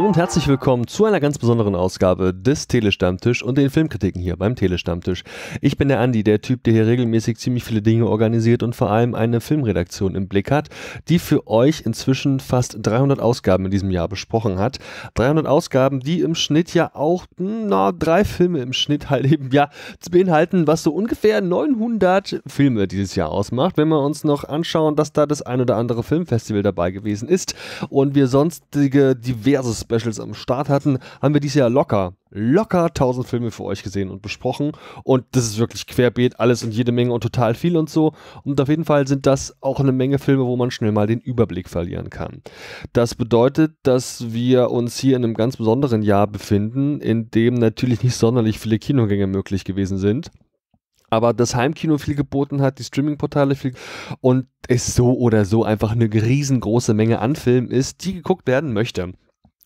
Hallo und herzlich willkommen zu einer ganz besonderen Ausgabe des Telestammtisch und den Filmkritiken hier beim Telestammtisch. Ich bin der Andi, der Typ, der hier regelmäßig ziemlich viele Dinge organisiert und vor allem eine Filmredaktion im Blick hat, die für euch inzwischen fast 300 Ausgaben in diesem Jahr besprochen hat. 300 Ausgaben, die im Schnitt ja auch, na, drei Filme im Schnitt halt eben, ja, beinhalten, was so ungefähr 900 Filme dieses Jahr ausmacht. Wenn wir uns noch anschauen, dass da das ein oder andere Filmfestival dabei gewesen ist und wir sonstige diverse Specials am Start hatten, haben wir dieses Jahr locker, locker 1000 Filme für euch gesehen und besprochen. Und das ist wirklich querbeet, alles und jede Menge und total viel und so. Und auf jeden Fall sind das auch eine Menge Filme, wo man schnell mal den Überblick verlieren kann. Das bedeutet, dass wir uns hier in einem ganz besonderen Jahr befinden, in dem natürlich nicht sonderlich viele Kinogänge möglich gewesen sind aber das Heimkino viel geboten hat, die Streaming-Portale viel und es so oder so einfach eine riesengroße Menge an Filmen ist, die geguckt werden möchte.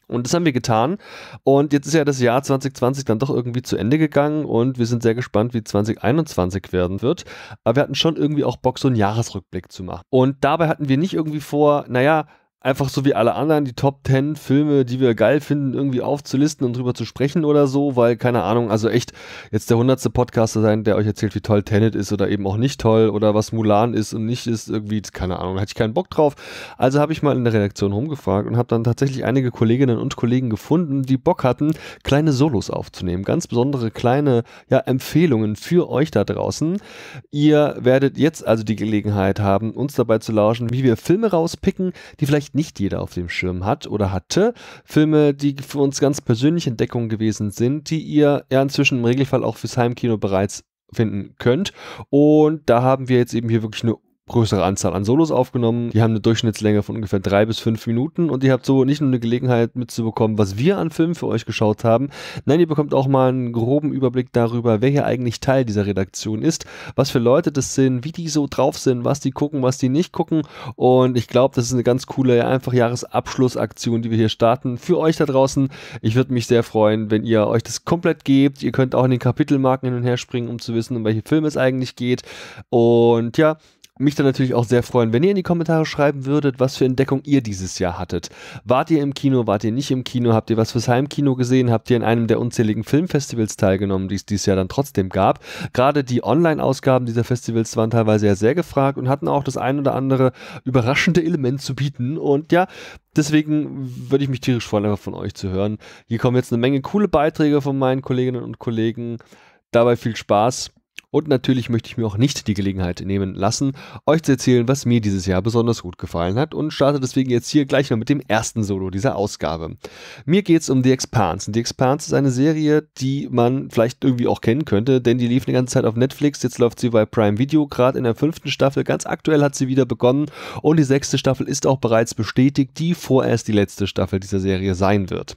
Und das haben wir getan. Und jetzt ist ja das Jahr 2020 dann doch irgendwie zu Ende gegangen und wir sind sehr gespannt, wie 2021 werden wird. Aber wir hatten schon irgendwie auch Bock, so einen Jahresrückblick zu machen. Und dabei hatten wir nicht irgendwie vor, naja, einfach so wie alle anderen die Top 10 Filme, die wir geil finden, irgendwie aufzulisten und drüber zu sprechen oder so, weil, keine Ahnung, also echt jetzt der hundertste Podcaster sein, der euch erzählt, wie toll Tenet ist oder eben auch nicht toll oder was Mulan ist und nicht ist, irgendwie, keine Ahnung, hatte ich keinen Bock drauf. Also habe ich mal in der Redaktion rumgefragt und habe dann tatsächlich einige Kolleginnen und Kollegen gefunden, die Bock hatten, kleine Solos aufzunehmen. Ganz besondere kleine ja, Empfehlungen für euch da draußen. Ihr werdet jetzt also die Gelegenheit haben, uns dabei zu lauschen, wie wir Filme rauspicken, die vielleicht nicht jeder auf dem Schirm hat oder hatte. Filme, die für uns ganz persönliche Entdeckungen gewesen sind, die ihr ja inzwischen im Regelfall auch fürs Heimkino bereits finden könnt. Und da haben wir jetzt eben hier wirklich eine größere Anzahl an Solos aufgenommen. Die haben eine Durchschnittslänge von ungefähr drei bis fünf Minuten und ihr habt so nicht nur eine Gelegenheit mitzubekommen, was wir an Filmen für euch geschaut haben. Nein, ihr bekommt auch mal einen groben Überblick darüber, wer hier eigentlich Teil dieser Redaktion ist, was für Leute das sind, wie die so drauf sind, was die gucken, was die nicht gucken. Und ich glaube, das ist eine ganz coole, einfach Jahresabschlussaktion, die wir hier starten für euch da draußen. Ich würde mich sehr freuen, wenn ihr euch das komplett gebt. Ihr könnt auch in den Kapitelmarken hin und her springen, um zu wissen, um welche Filme es eigentlich geht. Und ja, mich dann natürlich auch sehr freuen, wenn ihr in die Kommentare schreiben würdet, was für Entdeckung ihr dieses Jahr hattet. Wart ihr im Kino, wart ihr nicht im Kino, habt ihr was fürs Heimkino gesehen, habt ihr in einem der unzähligen Filmfestivals teilgenommen, die es dieses Jahr dann trotzdem gab. Gerade die Online-Ausgaben dieser Festivals waren teilweise ja sehr gefragt und hatten auch das ein oder andere überraschende Element zu bieten. Und ja, deswegen würde ich mich tierisch freuen, einfach von euch zu hören. Hier kommen jetzt eine Menge coole Beiträge von meinen Kolleginnen und Kollegen. Dabei viel Spaß. Und natürlich möchte ich mir auch nicht die Gelegenheit nehmen lassen, euch zu erzählen, was mir dieses Jahr besonders gut gefallen hat und starte deswegen jetzt hier gleich mal mit dem ersten Solo dieser Ausgabe. Mir geht es um The Expanse. The Expanse ist eine Serie, die man vielleicht irgendwie auch kennen könnte, denn die lief eine ganze Zeit auf Netflix, jetzt läuft sie bei Prime Video, gerade in der fünften Staffel. Ganz aktuell hat sie wieder begonnen und die sechste Staffel ist auch bereits bestätigt, die vorerst die letzte Staffel dieser Serie sein wird.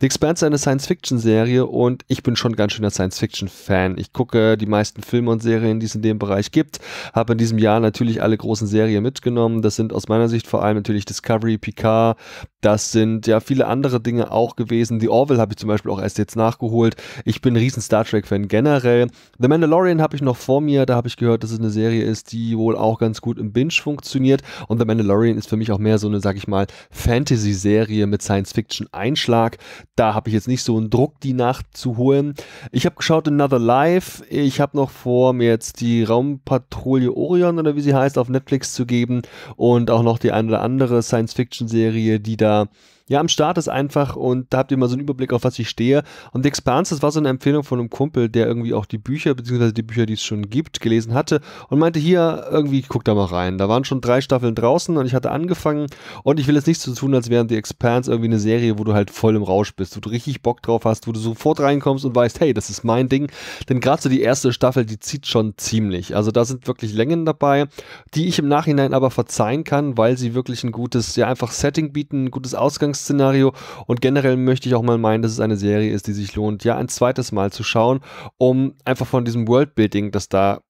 The Expanse ist eine Science-Fiction-Serie und ich bin schon ganz schöner Science-Fiction-Fan. Ich gucke die meisten Filme Filme und Serien, die es in dem Bereich gibt. Habe in diesem Jahr natürlich alle großen Serien mitgenommen. Das sind aus meiner Sicht vor allem natürlich Discovery, Picard. Das sind ja viele andere Dinge auch gewesen. Die Orville habe ich zum Beispiel auch erst jetzt nachgeholt. Ich bin ein riesen Star Trek-Fan generell. The Mandalorian habe ich noch vor mir. Da habe ich gehört, dass es eine Serie ist, die wohl auch ganz gut im Binge funktioniert. Und The Mandalorian ist für mich auch mehr so eine, sag ich mal, Fantasy-Serie mit Science-Fiction-Einschlag. Da habe ich jetzt nicht so einen Druck, die nachzuholen. Ich habe geschaut Another Life. Ich habe noch vor, mir jetzt die Raumpatrouille Orion oder wie sie heißt auf Netflix zu geben und auch noch die eine oder andere Science-Fiction-Serie, die da uh, ja, am Start ist einfach und da habt ihr mal so einen Überblick, auf was ich stehe. Und The Expanse, das war so eine Empfehlung von einem Kumpel, der irgendwie auch die Bücher, beziehungsweise die Bücher, die es schon gibt, gelesen hatte und meinte, hier, irgendwie, guck da mal rein. Da waren schon drei Staffeln draußen und ich hatte angefangen und ich will jetzt nichts so tun, als wäre The Expanse irgendwie eine Serie, wo du halt voll im Rausch bist, wo du richtig Bock drauf hast, wo du sofort reinkommst und weißt, hey, das ist mein Ding. Denn gerade so die erste Staffel, die zieht schon ziemlich. Also da sind wirklich Längen dabei, die ich im Nachhinein aber verzeihen kann, weil sie wirklich ein gutes, ja, einfach Setting bieten, ein gutes Ausgangs Ausgangsszenario und generell möchte ich auch mal meinen, dass es eine Serie ist, die sich lohnt, ja, ein zweites Mal zu schauen, um einfach von diesem Worldbuilding, das da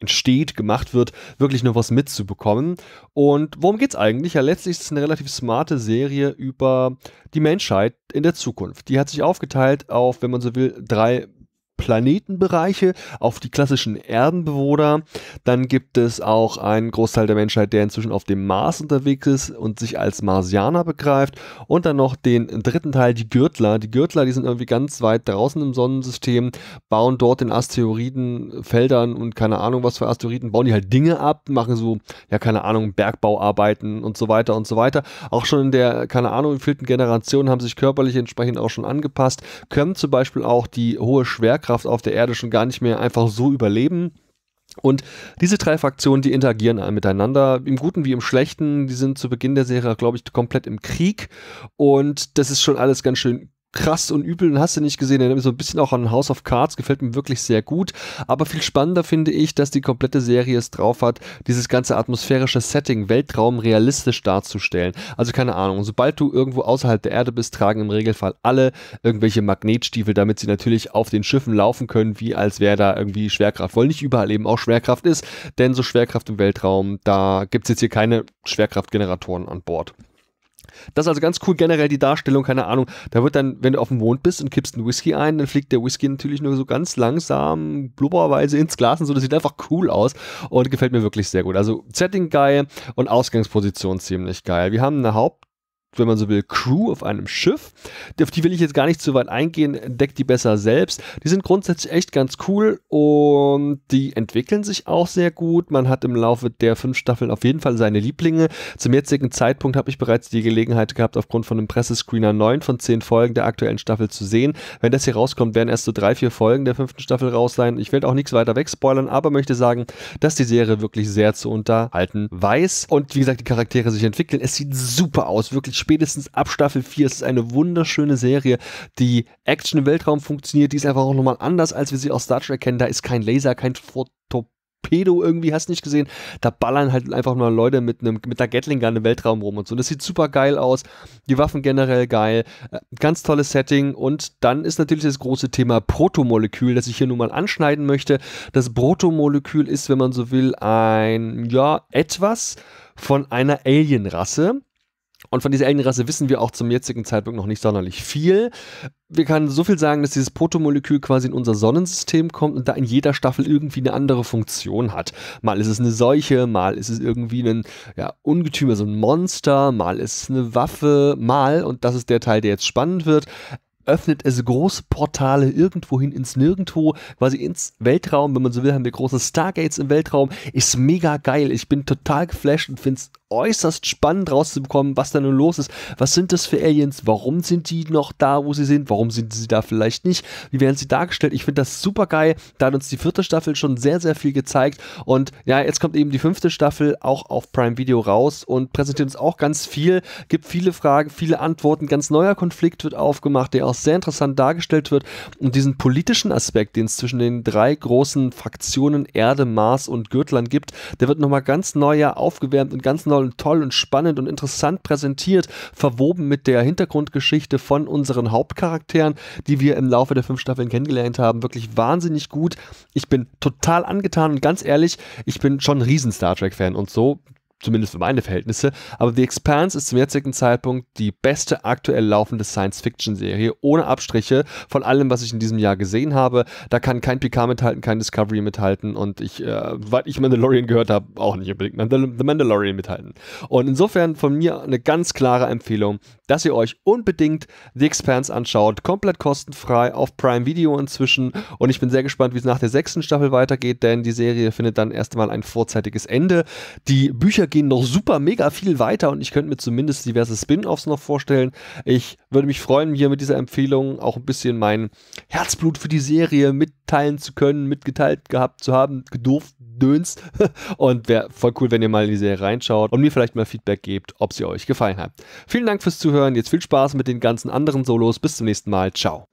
entsteht, gemacht wird, wirklich noch was mitzubekommen. Und worum geht es eigentlich? Ja, letztlich ist es eine relativ smarte Serie über die Menschheit in der Zukunft. Die hat sich aufgeteilt auf, wenn man so will, drei Planetenbereiche, auf die klassischen Erdenbewohner. Dann gibt es auch einen Großteil der Menschheit, der inzwischen auf dem Mars unterwegs ist und sich als Marsianer begreift. Und dann noch den dritten Teil, die Gürtler. Die Gürtler, die sind irgendwie ganz weit draußen im Sonnensystem, bauen dort in Asteroidenfeldern und keine Ahnung was für Asteroiden, bauen die halt Dinge ab, machen so, ja keine Ahnung, Bergbauarbeiten und so weiter und so weiter. Auch schon in der, keine Ahnung, wievielten Generation haben sich körperlich entsprechend auch schon angepasst, können zum Beispiel auch die hohe Schwerkraft Schwerkraft auf der Erde schon gar nicht mehr einfach so überleben. Und diese drei Fraktionen, die interagieren miteinander, im Guten wie im Schlechten. Die sind zu Beginn der Serie, glaube ich, komplett im Krieg. Und das ist schon alles ganz schön krass und übel und hast du nicht gesehen. Erinnert mich so ein bisschen auch an House of Cards, gefällt mir wirklich sehr gut. Aber viel spannender finde ich, dass die komplette Serie es drauf hat, dieses ganze atmosphärische Setting, Weltraum realistisch darzustellen. Also keine Ahnung, sobald du irgendwo außerhalb der Erde bist, tragen im Regelfall alle irgendwelche Magnetstiefel, damit sie natürlich auf den Schiffen laufen können, wie als wäre da irgendwie Schwerkraft. Weil nicht überall eben auch Schwerkraft ist, denn so Schwerkraft im Weltraum, da gibt es jetzt hier keine Schwerkraftgeneratoren an Bord. Das ist also ganz cool generell die Darstellung, keine Ahnung. Da wird dann, wenn du auf dem Mond bist und kippst einen Whisky ein, dann fliegt der Whisky natürlich nur so ganz langsam, blubberweise ins Glas und so. Das sieht einfach cool aus und gefällt mir wirklich sehr gut. Also Setting geil und Ausgangsposition ziemlich geil. Wir haben eine Haupt wenn man so will, Crew auf einem Schiff. Auf die will ich jetzt gar nicht zu weit eingehen, entdeckt die besser selbst. Die sind grundsätzlich echt ganz cool und die entwickeln sich auch sehr gut. Man hat im Laufe der fünf Staffeln auf jeden Fall seine Lieblinge. Zum jetzigen Zeitpunkt habe ich bereits die Gelegenheit gehabt, aufgrund von einem Pressescreener neun von zehn Folgen der aktuellen Staffel zu sehen. Wenn das hier rauskommt, werden erst so drei, vier Folgen der fünften Staffel raus sein. Ich will auch nichts weiter wegspoilern, aber möchte sagen, dass die Serie wirklich sehr zu unterhalten weiß und wie gesagt, die Charaktere sich entwickeln. Es sieht super aus, wirklich spätestens ab Staffel 4 ist es eine wunderschöne Serie. Die Action im Weltraum funktioniert, die ist einfach auch nochmal anders, als wir sie aus Star Trek kennen. Da ist kein Laser, kein Torpedo irgendwie, hast nicht gesehen. Da ballern halt einfach nur Leute mit einem mit der Gatling Gun im Weltraum rum und so. Das sieht super geil aus. Die Waffen generell geil. Äh, ganz tolles Setting. Und dann ist natürlich das große Thema Protomolekül, das ich hier nun mal anschneiden möchte. Das Protomolekül ist, wenn man so will, ein, ja, etwas von einer Alienrasse und von dieser Alienrasse wissen wir auch zum jetzigen Zeitpunkt noch nicht sonderlich viel. Wir können so viel sagen, dass dieses Protomolekül quasi in unser Sonnensystem kommt und da in jeder Staffel irgendwie eine andere Funktion hat. Mal ist es eine Seuche, mal ist es irgendwie ein ja, Ungetüm, also ein Monster, mal ist es eine Waffe, mal, und das ist der Teil, der jetzt spannend wird, öffnet es große Portale irgendwohin ins Nirgendwo, quasi ins Weltraum. Wenn man so will, haben wir große Stargates im Weltraum. Ist mega geil. Ich bin total geflasht und finde es äußerst spannend rauszubekommen, was da nun los ist. Was sind das für Aliens? Warum sind die noch da, wo sie sind? Warum sind sie da vielleicht nicht? Wie werden sie dargestellt? Ich finde das super geil. Da hat uns die vierte Staffel schon sehr, sehr viel gezeigt. Und ja, jetzt kommt eben die fünfte Staffel auch auf Prime Video raus und präsentiert uns auch ganz viel. Gibt viele Fragen, viele Antworten. Ganz neuer Konflikt wird aufgemacht, der auch sehr interessant dargestellt wird. Und diesen politischen Aspekt, den es zwischen den drei großen Fraktionen Erde, Mars und Gürtland gibt, der wird nochmal ganz neu aufgewärmt und ganz neu toll, toll und spannend und interessant präsentiert, verwoben mit der Hintergrundgeschichte von unseren Hauptcharakteren, die wir im Laufe der fünf Staffeln kennengelernt haben. Wirklich wahnsinnig gut. Ich bin total angetan und ganz ehrlich, ich bin schon ein riesen Star Trek-Fan und so zumindest für meine Verhältnisse. Aber The Expanse ist zum jetzigen Zeitpunkt die beste aktuell laufende Science-Fiction-Serie, ohne Abstriche von allem, was ich in diesem Jahr gesehen habe. Da kann kein Picard mithalten, kein Discovery mithalten und ich, äh, weil ich Mandalorian gehört habe, auch nicht unbedingt The Mandalorian mithalten. Und insofern von mir eine ganz klare Empfehlung, dass ihr euch unbedingt The Expanse anschaut, komplett kostenfrei auf Prime Video inzwischen und ich bin sehr gespannt, wie es nach der sechsten Staffel weitergeht, denn die Serie findet dann erst einmal ein vorzeitiges Ende. Die Bücher gehen noch super mega viel weiter und ich könnte mir zumindest diverse Spin-offs noch vorstellen. Ich würde mich freuen, hier mit dieser Empfehlung auch ein bisschen mein Herzblut für die Serie mitteilen zu können, mitgeteilt gehabt zu haben, gedurft, dönst. Und wäre voll cool, wenn ihr mal in die Serie reinschaut und mir vielleicht mal Feedback gebt, ob sie euch gefallen hat. Vielen Dank fürs Zuhören. Jetzt viel Spaß mit den ganzen anderen Solos. Bis zum nächsten Mal. Ciao.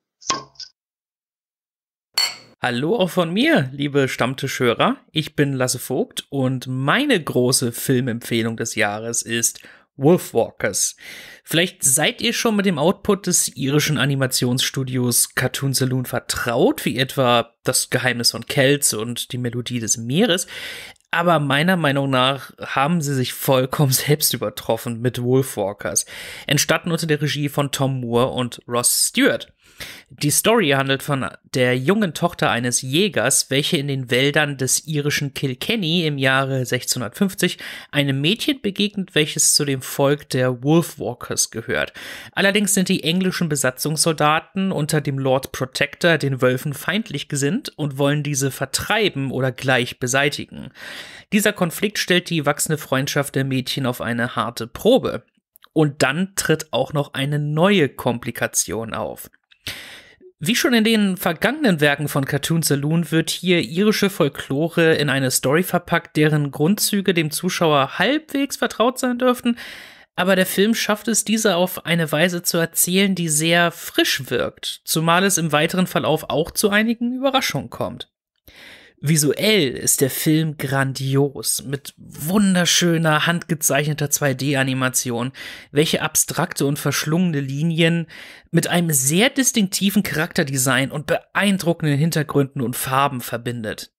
Hallo auch von mir, liebe Stammtischhörer. Ich bin Lasse Vogt und meine große Filmempfehlung des Jahres ist Wolfwalkers. Vielleicht seid ihr schon mit dem Output des irischen Animationsstudios Cartoon Saloon vertraut, wie etwa Das Geheimnis von Kelz und die Melodie des Meeres. Aber meiner Meinung nach haben sie sich vollkommen selbst übertroffen mit Wolfwalkers. Entstanden unter der Regie von Tom Moore und Ross Stewart. Die Story handelt von der jungen Tochter eines Jägers, welche in den Wäldern des irischen Kilkenny im Jahre 1650 einem Mädchen begegnet, welches zu dem Volk der Wolfwalkers gehört. Allerdings sind die englischen Besatzungssoldaten unter dem Lord Protector den Wölfen feindlich gesinnt und wollen diese vertreiben oder gleich beseitigen. Dieser Konflikt stellt die wachsende Freundschaft der Mädchen auf eine harte Probe. Und dann tritt auch noch eine neue Komplikation auf. Wie schon in den vergangenen Werken von Cartoon Saloon wird hier irische Folklore in eine Story verpackt, deren Grundzüge dem Zuschauer halbwegs vertraut sein dürften, aber der Film schafft es, diese auf eine Weise zu erzählen, die sehr frisch wirkt, zumal es im weiteren Verlauf auch zu einigen Überraschungen kommt. Visuell ist der Film grandios, mit wunderschöner, handgezeichneter 2D-Animation, welche abstrakte und verschlungene Linien mit einem sehr distinktiven Charakterdesign und beeindruckenden Hintergründen und Farben verbindet.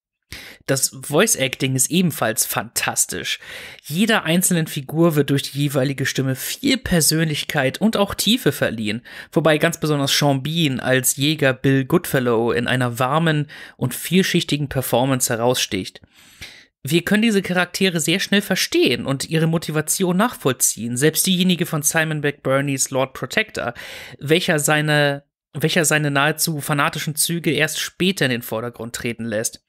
Das Voice Acting ist ebenfalls fantastisch. Jeder einzelnen Figur wird durch die jeweilige Stimme viel Persönlichkeit und auch Tiefe verliehen, wobei ganz besonders Sean Bean als Jäger Bill Goodfellow in einer warmen und vielschichtigen Performance heraussticht. Wir können diese Charaktere sehr schnell verstehen und ihre Motivation nachvollziehen, selbst diejenige von Simon McBurneys Lord Protector, welcher seine welcher seine nahezu fanatischen Züge erst später in den Vordergrund treten lässt.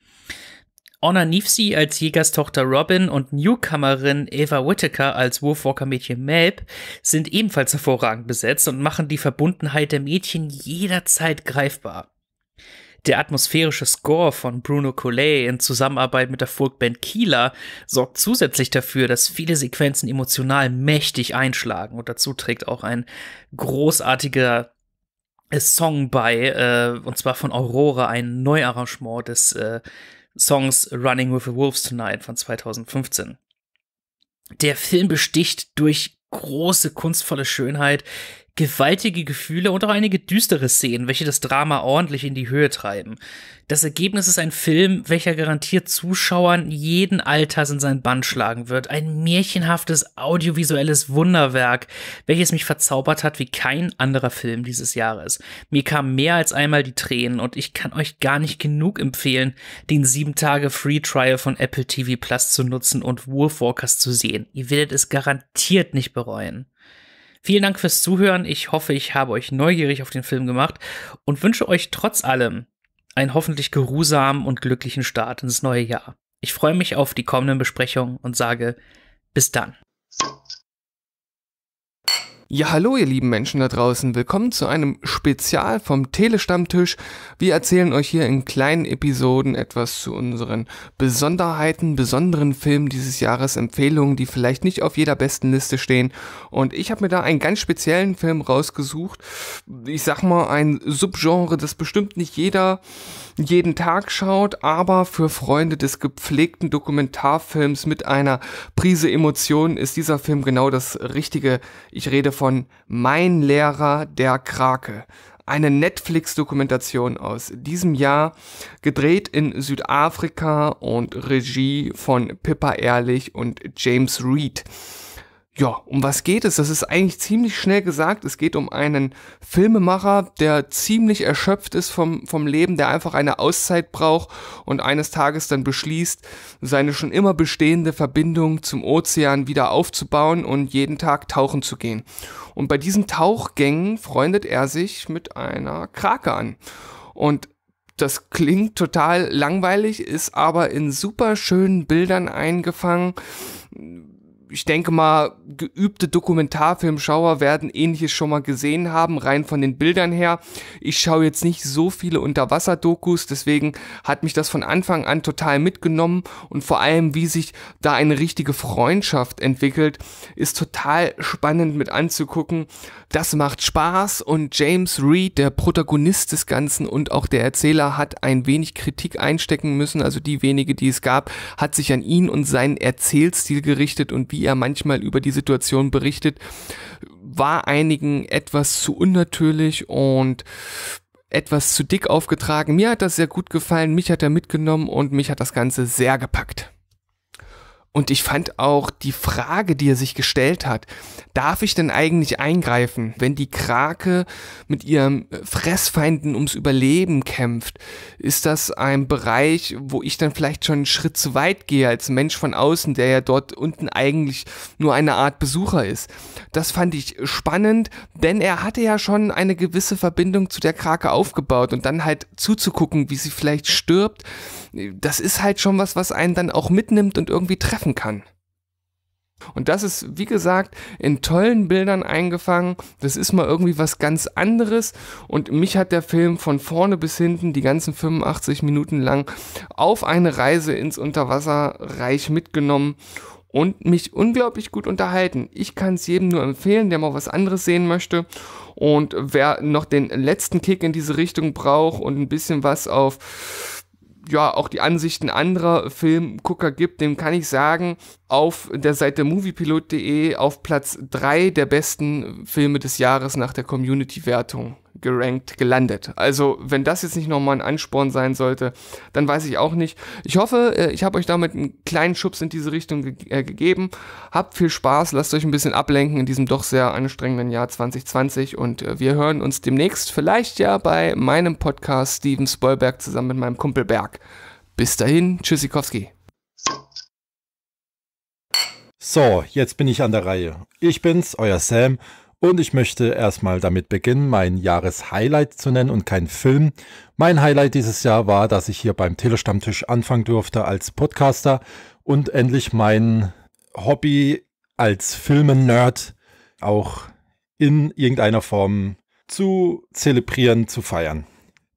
Honor Nifsi als Jägerstochter Robin und Newcomerin Eva Whittaker als Wolfwalker-Mädchen Melb sind ebenfalls hervorragend besetzt und machen die Verbundenheit der Mädchen jederzeit greifbar. Der atmosphärische Score von Bruno Collet in Zusammenarbeit mit der Folkband Kieler sorgt zusätzlich dafür, dass viele Sequenzen emotional mächtig einschlagen und dazu trägt auch ein großartiger Song bei, äh, und zwar von Aurora, ein Neuarrangement des äh, Songs Running with the Wolves Tonight von 2015. Der Film besticht durch große kunstvolle Schönheit, gewaltige Gefühle und auch einige düstere Szenen, welche das Drama ordentlich in die Höhe treiben. Das Ergebnis ist ein Film, welcher garantiert Zuschauern jeden Alters in sein Band schlagen wird. Ein märchenhaftes audiovisuelles Wunderwerk, welches mich verzaubert hat wie kein anderer Film dieses Jahres. Mir kamen mehr als einmal die Tränen und ich kann euch gar nicht genug empfehlen, den 7 Tage Free Trial von Apple TV Plus zu nutzen und Wolfwalkers zu sehen. Ihr werdet es garantiert nicht bereuen. Vielen Dank fürs Zuhören. Ich hoffe, ich habe euch neugierig auf den Film gemacht und wünsche euch trotz allem einen hoffentlich geruhsamen und glücklichen Start ins neue Jahr. Ich freue mich auf die kommenden Besprechungen und sage bis dann. Ja, hallo ihr lieben Menschen da draußen, willkommen zu einem Spezial vom Telestammtisch. Wir erzählen euch hier in kleinen Episoden etwas zu unseren Besonderheiten, besonderen Filmen dieses Jahres, Empfehlungen, die vielleicht nicht auf jeder besten Liste stehen. Und ich habe mir da einen ganz speziellen Film rausgesucht. Ich sag mal ein Subgenre, das bestimmt nicht jeder jeden Tag schaut, aber für Freunde des gepflegten Dokumentarfilms mit einer Prise Emotionen ist dieser Film genau das Richtige. Ich rede von Mein Lehrer der Krake eine Netflix-Dokumentation aus diesem Jahr, gedreht in Südafrika und Regie von Pippa Ehrlich und James Reed. Ja, um was geht es? Das ist eigentlich ziemlich schnell gesagt. Es geht um einen Filmemacher, der ziemlich erschöpft ist vom, vom Leben, der einfach eine Auszeit braucht und eines Tages dann beschließt, seine schon immer bestehende Verbindung zum Ozean wieder aufzubauen und jeden Tag tauchen zu gehen. Und bei diesen Tauchgängen freundet er sich mit einer Krake an. Und das klingt total langweilig, ist aber in super schönen Bildern eingefangen ich denke mal, geübte Dokumentarfilmschauer werden ähnliches schon mal gesehen haben, rein von den Bildern her. Ich schaue jetzt nicht so viele Unterwasser-Dokus, deswegen hat mich das von Anfang an total mitgenommen und vor allem, wie sich da eine richtige Freundschaft entwickelt, ist total spannend mit anzugucken. Das macht Spaß und James Reed, der Protagonist des Ganzen und auch der Erzähler, hat ein wenig Kritik einstecken müssen, also die wenige, die es gab, hat sich an ihn und seinen Erzählstil gerichtet und wie wie er manchmal über die Situation berichtet, war einigen etwas zu unnatürlich und etwas zu dick aufgetragen. Mir hat das sehr gut gefallen, mich hat er mitgenommen und mich hat das Ganze sehr gepackt. Und ich fand auch die Frage, die er sich gestellt hat, darf ich denn eigentlich eingreifen, wenn die Krake mit ihrem Fressfeinden ums Überleben kämpft? Ist das ein Bereich, wo ich dann vielleicht schon einen Schritt zu weit gehe als Mensch von außen, der ja dort unten eigentlich nur eine Art Besucher ist? Das fand ich spannend, denn er hatte ja schon eine gewisse Verbindung zu der Krake aufgebaut und dann halt zuzugucken, wie sie vielleicht stirbt, das ist halt schon was, was einen dann auch mitnimmt und irgendwie treffen kann. Und das ist, wie gesagt, in tollen Bildern eingefangen. Das ist mal irgendwie was ganz anderes. Und mich hat der Film von vorne bis hinten, die ganzen 85 Minuten lang, auf eine Reise ins Unterwasserreich mitgenommen und mich unglaublich gut unterhalten. Ich kann es jedem nur empfehlen, der mal was anderes sehen möchte. Und wer noch den letzten Kick in diese Richtung braucht und ein bisschen was auf ja auch die Ansichten anderer Filmgucker gibt, dem kann ich sagen, auf der Seite moviepilot.de auf Platz 3 der besten Filme des Jahres nach der Community-Wertung gerankt gelandet. Also, wenn das jetzt nicht nochmal ein Ansporn sein sollte, dann weiß ich auch nicht. Ich hoffe, äh, ich habe euch damit einen kleinen Schubs in diese Richtung ge äh, gegeben. Habt viel Spaß, lasst euch ein bisschen ablenken in diesem doch sehr anstrengenden Jahr 2020 und äh, wir hören uns demnächst vielleicht ja bei meinem Podcast Steven Spoilberg zusammen mit meinem Kumpel Berg. Bis dahin, Tschüssikowski. So, jetzt bin ich an der Reihe. Ich bin's, euer Sam und ich möchte erstmal damit beginnen, mein Jahreshighlight zu nennen und kein Film. Mein Highlight dieses Jahr war, dass ich hier beim Telestammtisch anfangen durfte als Podcaster und endlich mein Hobby als Filmen-Nerd auch in irgendeiner Form zu zelebrieren, zu feiern.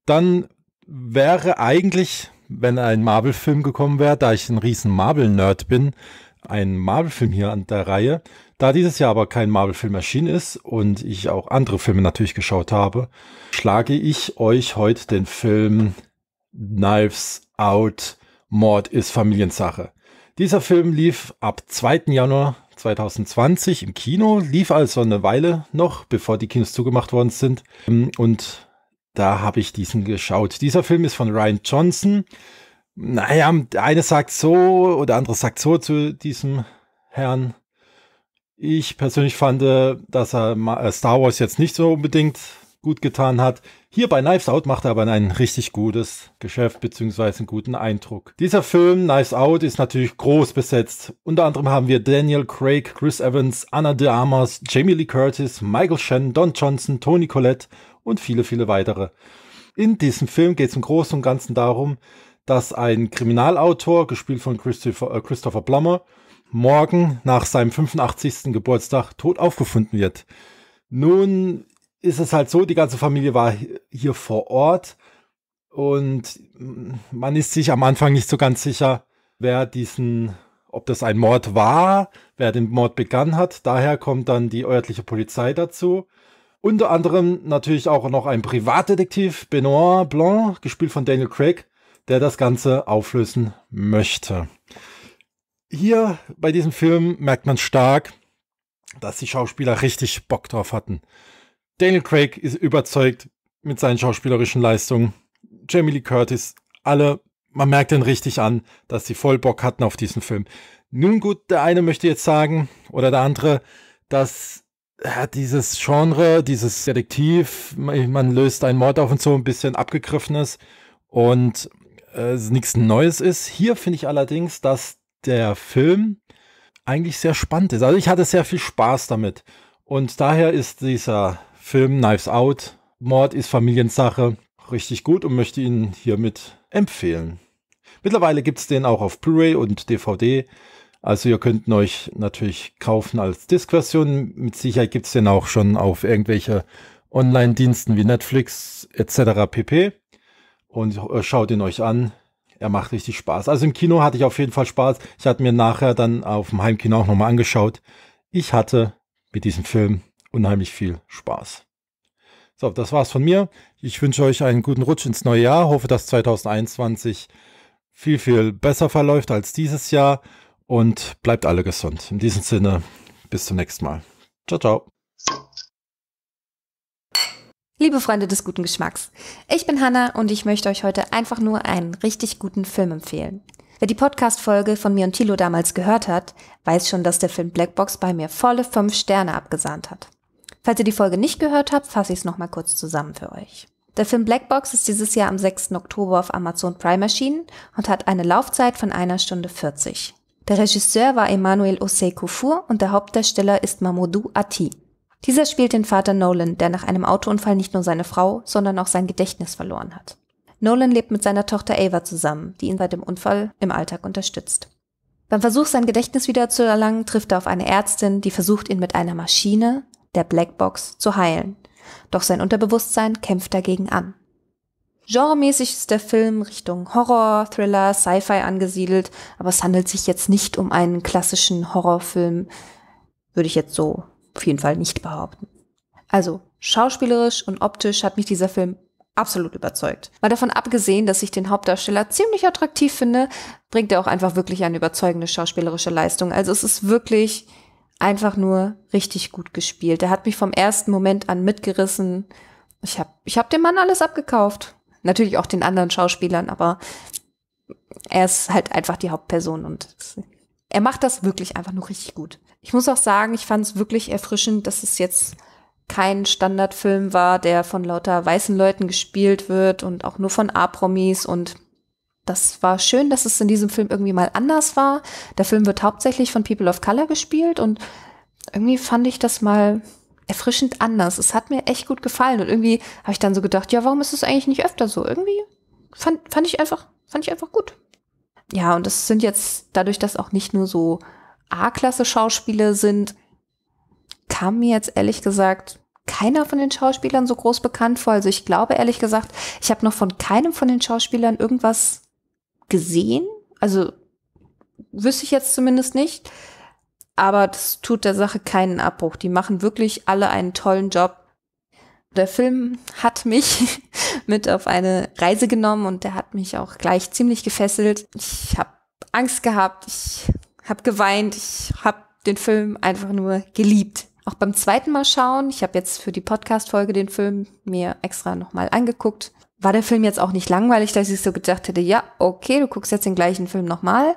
Dann wäre eigentlich, wenn ein Marvel-Film gekommen wäre, da ich ein riesen Marvel-Nerd bin, ein Marvel-Film hier an der Reihe. Da dieses Jahr aber kein Marvel-Film erschienen ist und ich auch andere Filme natürlich geschaut habe, schlage ich euch heute den Film Knives Out Mord ist Familiensache. Dieser Film lief ab 2. Januar 2020 im Kino, lief also eine Weile noch, bevor die Kinos zugemacht worden sind. Und da habe ich diesen geschaut. Dieser Film ist von Ryan Johnson. Naja, der eine sagt so oder der andere sagt so zu diesem Herrn. Ich persönlich fand, äh, dass er äh, Star Wars jetzt nicht so unbedingt gut getan hat. Hier bei Knives Out macht er aber ein richtig gutes Geschäft beziehungsweise einen guten Eindruck. Dieser Film Knives Out ist natürlich groß besetzt. Unter anderem haben wir Daniel Craig, Chris Evans, Anna de Armas, Jamie Lee Curtis, Michael Shannon, Don Johnson, Tony Collette und viele, viele weitere. In diesem Film geht es im Großen und Ganzen darum, dass ein Kriminalautor, gespielt von Christopher, äh, Christopher Plummer, morgen nach seinem 85. Geburtstag tot aufgefunden wird. Nun ist es halt so, die ganze Familie war hier vor Ort und man ist sich am Anfang nicht so ganz sicher, wer diesen, ob das ein Mord war, wer den Mord begangen hat. Daher kommt dann die örtliche Polizei dazu. Unter anderem natürlich auch noch ein Privatdetektiv, Benoit Blanc, gespielt von Daniel Craig, der das Ganze auflösen möchte hier bei diesem Film merkt man stark, dass die Schauspieler richtig Bock drauf hatten. Daniel Craig ist überzeugt mit seinen schauspielerischen Leistungen. Jamie Lee Curtis, alle, man merkt den richtig an, dass sie voll Bock hatten auf diesen Film. Nun gut, der eine möchte jetzt sagen, oder der andere, dass ja, dieses Genre, dieses Detektiv, man löst einen Mord auf und so ein bisschen abgegriffen ist und äh, nichts Neues ist. Hier finde ich allerdings, dass der Film eigentlich sehr spannend ist. Also ich hatte sehr viel Spaß damit. Und daher ist dieser Film Knives Out, Mord ist Familiensache, richtig gut und möchte ihn hiermit empfehlen. Mittlerweile gibt es den auch auf Blu-ray und DVD. Also ihr könnt ihn euch natürlich kaufen als Disk-Version. Mit Sicherheit gibt es den auch schon auf irgendwelche Online-Diensten wie Netflix etc. pp. Und äh, schaut ihn euch an er macht richtig Spaß. Also im Kino hatte ich auf jeden Fall Spaß. Ich hatte mir nachher dann auf dem Heimkino auch nochmal angeschaut. Ich hatte mit diesem Film unheimlich viel Spaß. So, das war's von mir. Ich wünsche euch einen guten Rutsch ins neue Jahr. Hoffe, dass 2021 viel, viel besser verläuft als dieses Jahr und bleibt alle gesund. In diesem Sinne, bis zum nächsten Mal. Ciao, ciao. Liebe Freunde des guten Geschmacks, ich bin Hanna und ich möchte euch heute einfach nur einen richtig guten Film empfehlen. Wer die Podcast-Folge von mir und Thilo damals gehört hat, weiß schon, dass der Film Blackbox bei mir volle fünf Sterne abgesahnt hat. Falls ihr die Folge nicht gehört habt, fasse ich es nochmal kurz zusammen für euch. Der Film Blackbox ist dieses Jahr am 6. Oktober auf Amazon Prime erschienen und hat eine Laufzeit von einer Stunde 40. Der Regisseur war Emmanuel Osei Koufour und der Hauptdarsteller ist Mamoudou Ati. Dieser spielt den Vater Nolan, der nach einem Autounfall nicht nur seine Frau, sondern auch sein Gedächtnis verloren hat. Nolan lebt mit seiner Tochter Ava zusammen, die ihn bei dem Unfall im Alltag unterstützt. Beim Versuch, sein Gedächtnis wiederzuerlangen, trifft er auf eine Ärztin, die versucht, ihn mit einer Maschine, der Blackbox, zu heilen. Doch sein Unterbewusstsein kämpft dagegen an. Genremäßig ist der Film Richtung Horror, Thriller, Sci-Fi angesiedelt, aber es handelt sich jetzt nicht um einen klassischen Horrorfilm, würde ich jetzt so auf jeden Fall nicht behaupten. Also, schauspielerisch und optisch hat mich dieser Film absolut überzeugt. Mal davon abgesehen, dass ich den Hauptdarsteller ziemlich attraktiv finde, bringt er auch einfach wirklich eine überzeugende schauspielerische Leistung. Also es ist wirklich einfach nur richtig gut gespielt. Er hat mich vom ersten Moment an mitgerissen. Ich habe ich hab dem Mann alles abgekauft. Natürlich auch den anderen Schauspielern, aber er ist halt einfach die Hauptperson und er macht das wirklich einfach nur richtig gut. Ich muss auch sagen, ich fand es wirklich erfrischend, dass es jetzt kein Standardfilm war, der von lauter weißen Leuten gespielt wird und auch nur von A-Promis und das war schön, dass es in diesem Film irgendwie mal anders war. Der Film wird hauptsächlich von People of Color gespielt und irgendwie fand ich das mal erfrischend anders. Es hat mir echt gut gefallen und irgendwie habe ich dann so gedacht, ja, warum ist es eigentlich nicht öfter so? Irgendwie fand, fand ich einfach, fand ich einfach gut. Ja, und es sind jetzt dadurch, dass auch nicht nur so A-Klasse Schauspieler sind, kam mir jetzt ehrlich gesagt keiner von den Schauspielern so groß bekannt vor. Also ich glaube ehrlich gesagt, ich habe noch von keinem von den Schauspielern irgendwas gesehen. Also wüsste ich jetzt zumindest nicht. Aber das tut der Sache keinen Abbruch. Die machen wirklich alle einen tollen Job. Der Film hat mich mit auf eine Reise genommen und der hat mich auch gleich ziemlich gefesselt. Ich habe Angst gehabt, ich habe geweint, ich habe den Film einfach nur geliebt. Auch beim zweiten Mal schauen, ich habe jetzt für die Podcast-Folge den Film mir extra nochmal angeguckt, war der Film jetzt auch nicht langweilig, dass ich so gedacht hätte, ja, okay, du guckst jetzt den gleichen Film nochmal.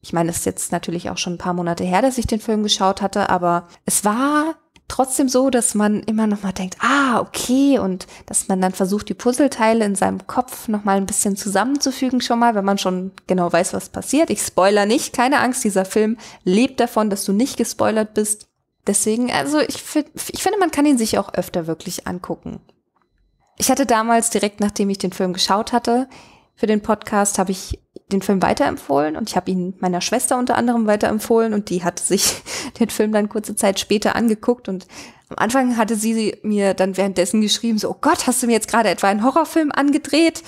Ich meine, es ist jetzt natürlich auch schon ein paar Monate her, dass ich den Film geschaut hatte, aber es war trotzdem so, dass man immer noch mal denkt, ah, okay, und dass man dann versucht, die Puzzleteile in seinem Kopf noch mal ein bisschen zusammenzufügen schon mal, wenn man schon genau weiß, was passiert. Ich spoiler nicht, keine Angst, dieser Film lebt davon, dass du nicht gespoilert bist. Deswegen, also ich, ich finde, man kann ihn sich auch öfter wirklich angucken. Ich hatte damals, direkt nachdem ich den Film geschaut hatte, für den Podcast habe ich den Film weiterempfohlen und ich habe ihn meiner Schwester unter anderem weiterempfohlen und die hat sich den Film dann kurze Zeit später angeguckt und am Anfang hatte sie mir dann währenddessen geschrieben, so, oh Gott, hast du mir jetzt gerade etwa einen Horrorfilm angedreht?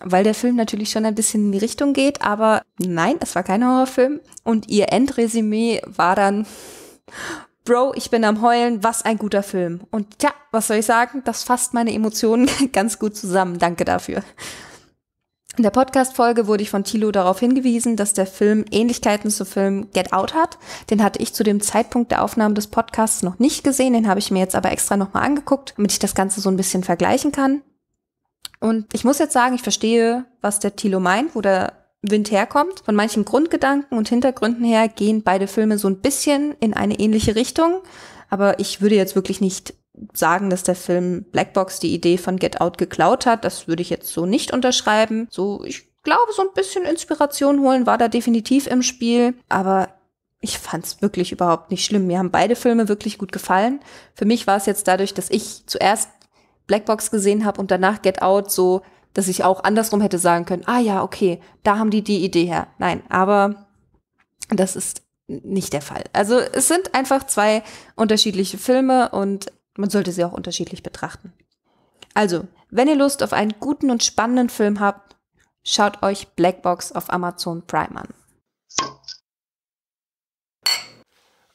Weil der Film natürlich schon ein bisschen in die Richtung geht, aber nein, es war kein Horrorfilm und ihr Endresümee war dann, Bro, ich bin am Heulen, was ein guter Film. Und ja, was soll ich sagen? Das fasst meine Emotionen ganz gut zusammen. Danke dafür. In der Podcast-Folge wurde ich von Thilo darauf hingewiesen, dass der Film Ähnlichkeiten zu Film Get Out hat. Den hatte ich zu dem Zeitpunkt der Aufnahme des Podcasts noch nicht gesehen. Den habe ich mir jetzt aber extra nochmal angeguckt, damit ich das Ganze so ein bisschen vergleichen kann. Und ich muss jetzt sagen, ich verstehe, was der Thilo meint, wo der Wind herkommt. Von manchen Grundgedanken und Hintergründen her gehen beide Filme so ein bisschen in eine ähnliche Richtung. Aber ich würde jetzt wirklich nicht sagen, dass der Film Blackbox die Idee von Get Out geklaut hat. Das würde ich jetzt so nicht unterschreiben. So, ich glaube, so ein bisschen Inspiration holen war da definitiv im Spiel. Aber ich fand es wirklich überhaupt nicht schlimm. Mir haben beide Filme wirklich gut gefallen. Für mich war es jetzt dadurch, dass ich zuerst Blackbox gesehen habe und danach Get Out so dass ich auch andersrum hätte sagen können, ah ja, okay, da haben die die Idee her. Nein, aber das ist nicht der Fall. Also es sind einfach zwei unterschiedliche Filme und man sollte sie auch unterschiedlich betrachten. Also, wenn ihr Lust auf einen guten und spannenden Film habt, schaut euch Blackbox auf Amazon Prime an.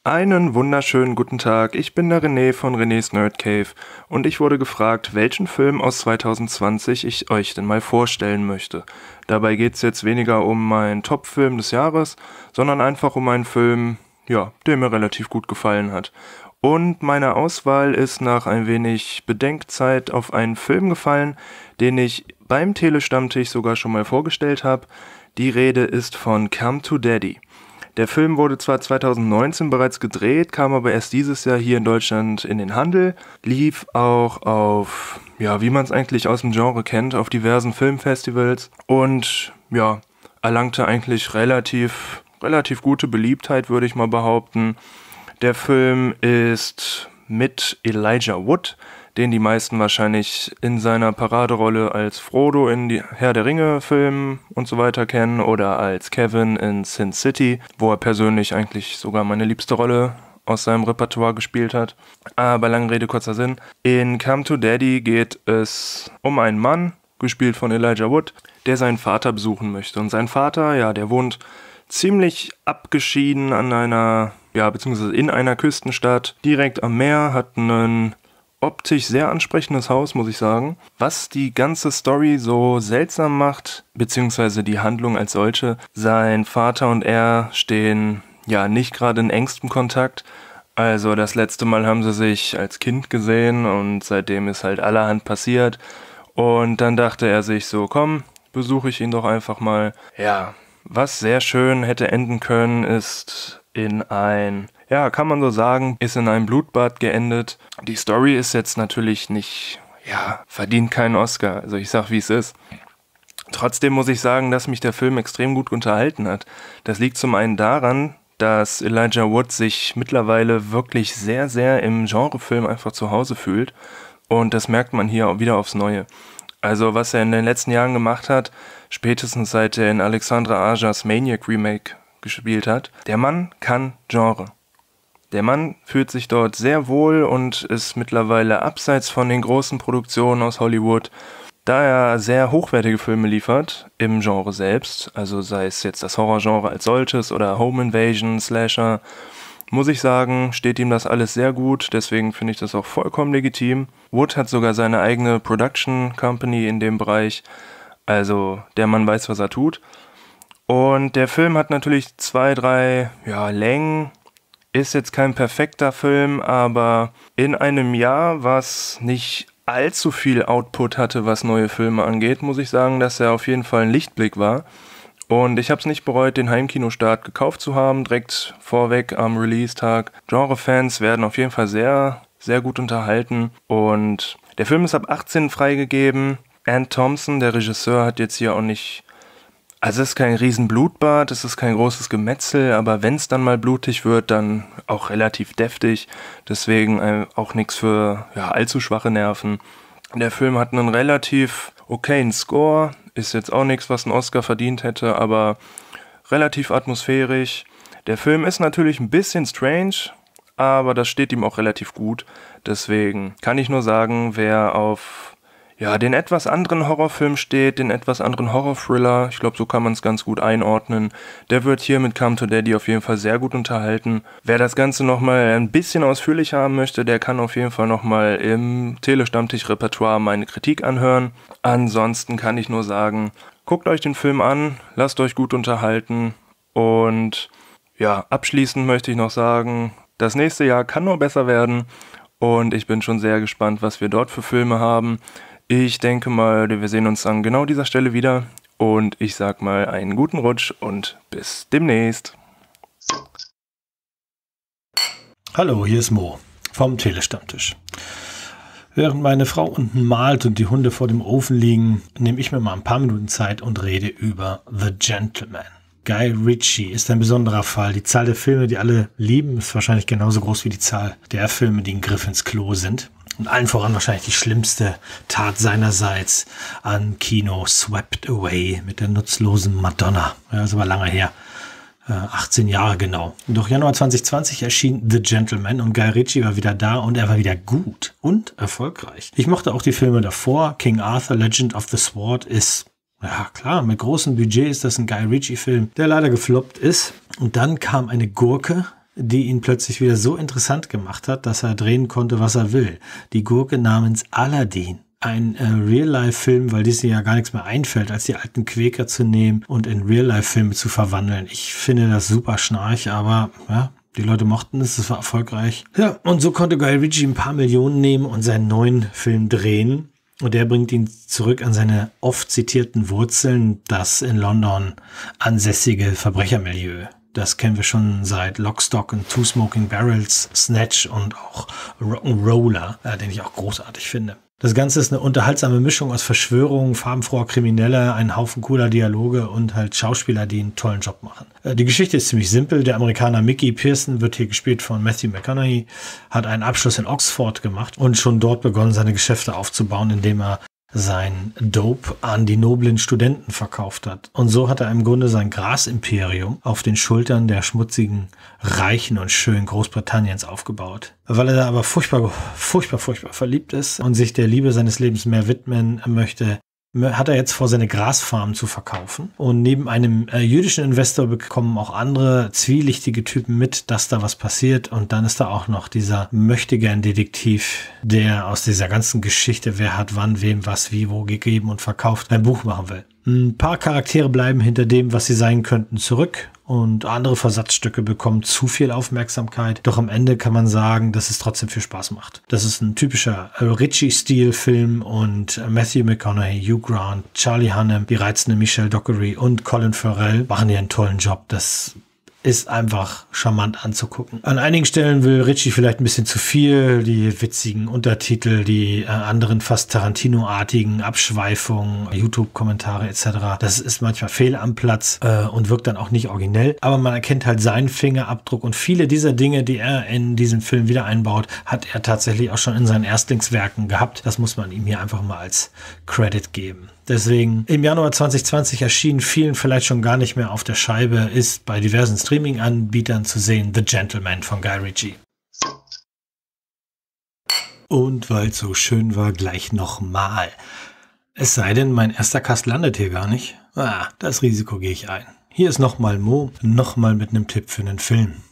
Einen wunderschönen guten Tag, ich bin der René von René's Nerd Cave und ich wurde gefragt, welchen Film aus 2020 ich euch denn mal vorstellen möchte. Dabei geht es jetzt weniger um meinen Top-Film des Jahres, sondern einfach um einen Film, ja, der mir relativ gut gefallen hat. Und meine Auswahl ist nach ein wenig Bedenkzeit auf einen Film gefallen, den ich beim Telestammtisch sogar schon mal vorgestellt habe. Die Rede ist von Come to Daddy. Der Film wurde zwar 2019 bereits gedreht, kam aber erst dieses Jahr hier in Deutschland in den Handel, lief auch auf, ja, wie man es eigentlich aus dem Genre kennt, auf diversen Filmfestivals und ja, erlangte eigentlich relativ, relativ gute Beliebtheit, würde ich mal behaupten. Der Film ist mit Elijah Wood, den die meisten wahrscheinlich in seiner Paraderolle als Frodo in die Herr der Ringe Filmen und so weiter kennen oder als Kevin in Sin City, wo er persönlich eigentlich sogar meine liebste Rolle aus seinem Repertoire gespielt hat. Aber lange Rede, kurzer Sinn. In Come to Daddy geht es um einen Mann, gespielt von Elijah Wood, der seinen Vater besuchen möchte. Und sein Vater, ja, der wohnt ziemlich abgeschieden an einer, ja, beziehungsweise in einer Küstenstadt, direkt am Meer, hat einen optisch sehr ansprechendes Haus, muss ich sagen. Was die ganze Story so seltsam macht, beziehungsweise die Handlung als solche, sein Vater und er stehen ja nicht gerade in engstem Kontakt. Also das letzte Mal haben sie sich als Kind gesehen und seitdem ist halt allerhand passiert. Und dann dachte er sich so, komm, besuche ich ihn doch einfach mal. Ja, was sehr schön hätte enden können, ist in ein ja, kann man so sagen, ist in einem Blutbad geendet. Die Story ist jetzt natürlich nicht, ja, verdient keinen Oscar. Also ich sag, wie es ist. Trotzdem muss ich sagen, dass mich der Film extrem gut unterhalten hat. Das liegt zum einen daran, dass Elijah Wood sich mittlerweile wirklich sehr, sehr im Genrefilm einfach zu Hause fühlt. Und das merkt man hier wieder aufs Neue. Also was er in den letzten Jahren gemacht hat, spätestens seit er in Alexandra Ajas Maniac Remake gespielt hat, der Mann kann Genre. Der Mann fühlt sich dort sehr wohl und ist mittlerweile abseits von den großen Produktionen aus Hollywood, da er sehr hochwertige Filme liefert im Genre selbst, also sei es jetzt das Horrorgenre als solches oder Home Invasion, Slasher, muss ich sagen, steht ihm das alles sehr gut, deswegen finde ich das auch vollkommen legitim. Wood hat sogar seine eigene Production Company in dem Bereich, also der Mann weiß, was er tut. Und der Film hat natürlich zwei, drei ja, Längen, ist jetzt kein perfekter Film, aber in einem Jahr, was nicht allzu viel Output hatte, was neue Filme angeht, muss ich sagen, dass er auf jeden Fall ein Lichtblick war. Und ich habe es nicht bereut, den Heimkinostart gekauft zu haben, direkt vorweg am Release-Tag. Genre-Fans werden auf jeden Fall sehr, sehr gut unterhalten. Und der Film ist ab 18 freigegeben. Ann Thompson, der Regisseur, hat jetzt hier auch nicht also es ist kein Riesenblutbad, es ist kein großes Gemetzel, aber wenn es dann mal blutig wird, dann auch relativ deftig. Deswegen äh, auch nichts für ja, allzu schwache Nerven. Der Film hat einen relativ okayen Score, ist jetzt auch nichts, was einen Oscar verdient hätte, aber relativ atmosphärisch. Der Film ist natürlich ein bisschen strange, aber das steht ihm auch relativ gut. Deswegen kann ich nur sagen, wer auf ja, den etwas anderen Horrorfilm steht, den etwas anderen Horror-Thriller, ich glaube, so kann man es ganz gut einordnen. Der wird hier mit Come to Daddy auf jeden Fall sehr gut unterhalten. Wer das Ganze nochmal ein bisschen ausführlich haben möchte, der kann auf jeden Fall nochmal im Telestammtisch-Repertoire meine Kritik anhören. Ansonsten kann ich nur sagen, guckt euch den Film an, lasst euch gut unterhalten und ja, abschließend möchte ich noch sagen, das nächste Jahr kann nur besser werden und ich bin schon sehr gespannt, was wir dort für Filme haben. Ich denke mal, wir sehen uns an genau dieser Stelle wieder und ich sag mal einen guten Rutsch und bis demnächst. Hallo, hier ist Mo vom Telestammtisch. Während meine Frau unten malt und die Hunde vor dem Ofen liegen, nehme ich mir mal ein paar Minuten Zeit und rede über The Gentleman. Guy Ritchie ist ein besonderer Fall. Die Zahl der Filme, die alle lieben, ist wahrscheinlich genauso groß wie die Zahl der Filme, die ein Griff ins Klo sind. Und allen voran wahrscheinlich die schlimmste Tat seinerseits an Kino Swept Away mit der nutzlosen Madonna. Ja, das war lange her. 18 äh, Jahre genau. Doch Januar 2020 erschien The Gentleman und Guy Ritchie war wieder da und er war wieder gut und erfolgreich. Ich mochte auch die Filme davor. King Arthur, Legend of the Sword ist, ja klar, mit großem Budget ist das ein Guy Ritchie-Film, der leider gefloppt ist. Und dann kam eine Gurke, die ihn plötzlich wieder so interessant gemacht hat, dass er drehen konnte, was er will. Die Gurke namens Aladdin. Ein äh, Real-Life-Film, weil Disney ja gar nichts mehr einfällt, als die alten Quäker zu nehmen und in Real-Life-Filme zu verwandeln. Ich finde das super schnarch, aber ja, die Leute mochten es, es war erfolgreich. Ja, und so konnte Guy Ritchie ein paar Millionen nehmen und seinen neuen Film drehen. Und der bringt ihn zurück an seine oft zitierten Wurzeln, das in London ansässige Verbrechermilieu. Das kennen wir schon seit Lockstock und Two Smoking Barrels, Snatch und auch Rock'n'Roller, äh, den ich auch großartig finde. Das Ganze ist eine unterhaltsame Mischung aus Verschwörungen, farbenfroher Krimineller, ein Haufen cooler Dialoge und halt Schauspieler, die einen tollen Job machen. Äh, die Geschichte ist ziemlich simpel. Der Amerikaner Mickey Pearson wird hier gespielt von Matthew McConaughey, hat einen Abschluss in Oxford gemacht und schon dort begonnen, seine Geschäfte aufzubauen, indem er sein Dope an die noblen Studenten verkauft hat. Und so hat er im Grunde sein Grasimperium auf den Schultern der schmutzigen, reichen und schönen Großbritanniens aufgebaut. Weil er da aber furchtbar, furchtbar, furchtbar verliebt ist und sich der Liebe seines Lebens mehr widmen möchte, hat er jetzt vor, seine Grasfarm zu verkaufen. Und neben einem äh, jüdischen Investor bekommen auch andere zwielichtige Typen mit, dass da was passiert. Und dann ist da auch noch dieser Möchtegern-Detektiv, der aus dieser ganzen Geschichte, wer hat wann, wem, was, wie, wo gegeben und verkauft, ein Buch machen will. Ein paar Charaktere bleiben hinter dem, was sie sein könnten, zurück und andere Versatzstücke bekommen zu viel Aufmerksamkeit. Doch am Ende kann man sagen, dass es trotzdem viel Spaß macht. Das ist ein typischer Ritchie-Stil-Film und Matthew McConaughey, Hugh Grant, Charlie Hunnam, die reizende Michelle Dockery und Colin Farrell machen hier einen tollen Job. Das ist einfach charmant anzugucken. An einigen Stellen will Ritchie vielleicht ein bisschen zu viel, die witzigen Untertitel, die äh, anderen fast Tarantino-artigen Abschweifungen, YouTube-Kommentare etc. Das ist manchmal fehl am Platz äh, und wirkt dann auch nicht originell, aber man erkennt halt seinen Fingerabdruck und viele dieser Dinge, die er in diesem Film wieder einbaut, hat er tatsächlich auch schon in seinen Erstlingswerken gehabt. Das muss man ihm hier einfach mal als Credit geben. Deswegen im Januar 2020 erschien vielen vielleicht schon gar nicht mehr auf der Scheibe, ist bei diversen Streaming-Anbietern zu sehen The Gentleman von Guy Ritchie. Und weil es so schön war, gleich nochmal. Es sei denn, mein erster Cast landet hier gar nicht. Ah, das Risiko gehe ich ein. Hier ist nochmal Mo, nochmal mit einem Tipp für einen Film.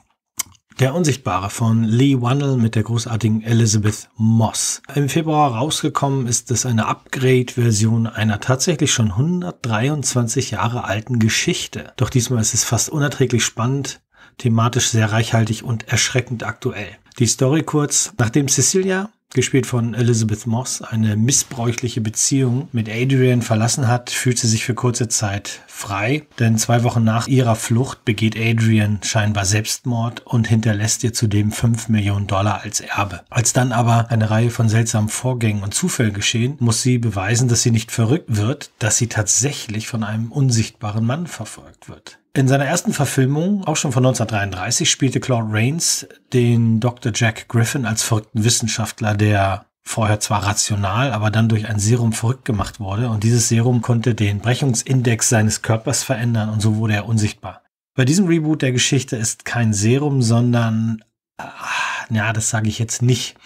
Der Unsichtbare von Lee Wannell mit der großartigen Elizabeth Moss. Im Februar rausgekommen ist es eine Upgrade-Version einer tatsächlich schon 123 Jahre alten Geschichte. Doch diesmal ist es fast unerträglich spannend, thematisch sehr reichhaltig und erschreckend aktuell. Die Story kurz. Nachdem Cecilia gespielt von Elizabeth Moss, eine missbräuchliche Beziehung mit Adrian verlassen hat, fühlt sie sich für kurze Zeit frei, denn zwei Wochen nach ihrer Flucht begeht Adrian scheinbar Selbstmord und hinterlässt ihr zudem 5 Millionen Dollar als Erbe. Als dann aber eine Reihe von seltsamen Vorgängen und Zufällen geschehen, muss sie beweisen, dass sie nicht verrückt wird, dass sie tatsächlich von einem unsichtbaren Mann verfolgt wird. In seiner ersten Verfilmung, auch schon von 1933, spielte Claude Rains den Dr. Jack Griffin als verrückten Wissenschaftler, der vorher zwar rational, aber dann durch ein Serum verrückt gemacht wurde. Und dieses Serum konnte den Brechungsindex seines Körpers verändern und so wurde er unsichtbar. Bei diesem Reboot der Geschichte ist kein Serum, sondern, ach, ja, das sage ich jetzt nicht.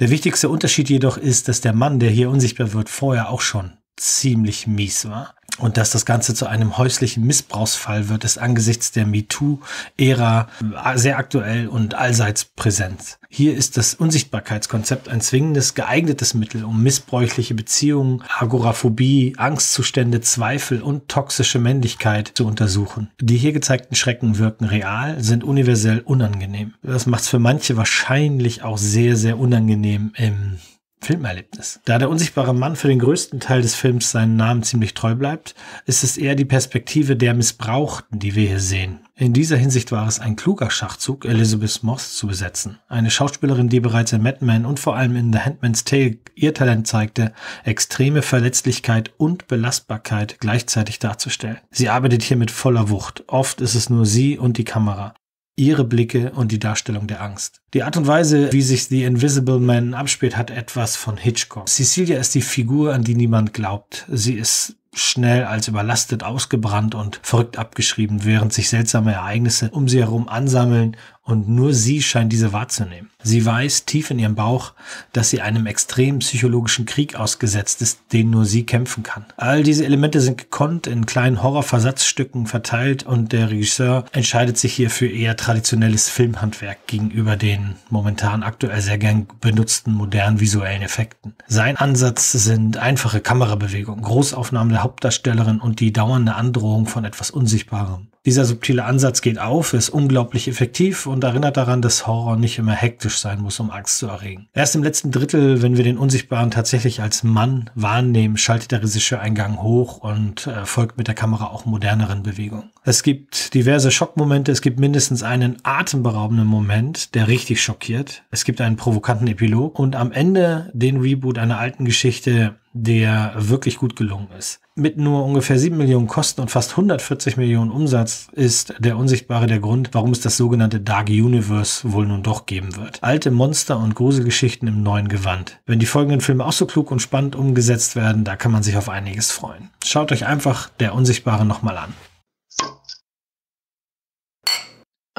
Der wichtigste Unterschied jedoch ist, dass der Mann, der hier unsichtbar wird, vorher auch schon ziemlich mies war. Und dass das Ganze zu einem häuslichen Missbrauchsfall wird, ist angesichts der MeToo-Ära sehr aktuell und allseits präsent. Hier ist das Unsichtbarkeitskonzept ein zwingendes, geeignetes Mittel, um missbräuchliche Beziehungen, Agoraphobie, Angstzustände, Zweifel und toxische Männlichkeit zu untersuchen. Die hier gezeigten Schrecken wirken real, sind universell unangenehm. Das macht es für manche wahrscheinlich auch sehr, sehr unangenehm im Filmerlebnis. Da der unsichtbare Mann für den größten Teil des Films seinen Namen ziemlich treu bleibt, ist es eher die Perspektive der Missbrauchten, die wir hier sehen. In dieser Hinsicht war es ein kluger Schachzug, Elizabeth Moss zu besetzen. Eine Schauspielerin, die bereits in Mad Men und vor allem in The Handmaid's Tale ihr Talent zeigte, extreme Verletzlichkeit und Belastbarkeit gleichzeitig darzustellen. Sie arbeitet hier mit voller Wucht. Oft ist es nur sie und die Kamera ihre Blicke und die Darstellung der Angst. Die Art und Weise, wie sich The Invisible Man abspielt, hat etwas von Hitchcock. Cecilia ist die Figur, an die niemand glaubt. Sie ist schnell als überlastet ausgebrannt und verrückt abgeschrieben, während sich seltsame Ereignisse um sie herum ansammeln und nur sie scheint diese wahrzunehmen. Sie weiß tief in ihrem Bauch, dass sie einem extremen psychologischen Krieg ausgesetzt ist, den nur sie kämpfen kann. All diese Elemente sind gekonnt in kleinen Horrorversatzstücken verteilt und der Regisseur entscheidet sich hier für eher traditionelles Filmhandwerk gegenüber den momentan aktuell sehr gern benutzten modernen visuellen Effekten. Sein Ansatz sind einfache Kamerabewegungen, Großaufnahmen der Hauptdarstellerin und die dauernde Androhung von etwas Unsichtbarem. Dieser subtile Ansatz geht auf, ist unglaublich effektiv und erinnert daran, dass Horror nicht immer hektisch sein muss, um Angst zu erregen. Erst im letzten Drittel, wenn wir den Unsichtbaren tatsächlich als Mann wahrnehmen, schaltet der Regisseur einen Gang hoch und äh, folgt mit der Kamera auch moderneren Bewegungen. Es gibt diverse Schockmomente, es gibt mindestens einen atemberaubenden Moment, der richtig schockiert. Es gibt einen provokanten Epilog und am Ende den Reboot einer alten Geschichte, der wirklich gut gelungen ist. Mit nur ungefähr 7 Millionen Kosten und fast 140 Millionen Umsatz ist der Unsichtbare der Grund, warum es das sogenannte Dark Universe wohl nun doch geben wird. Alte Monster und Gruselgeschichten im neuen Gewand. Wenn die folgenden Filme auch so klug und spannend umgesetzt werden, da kann man sich auf einiges freuen. Schaut euch einfach der Unsichtbare nochmal an.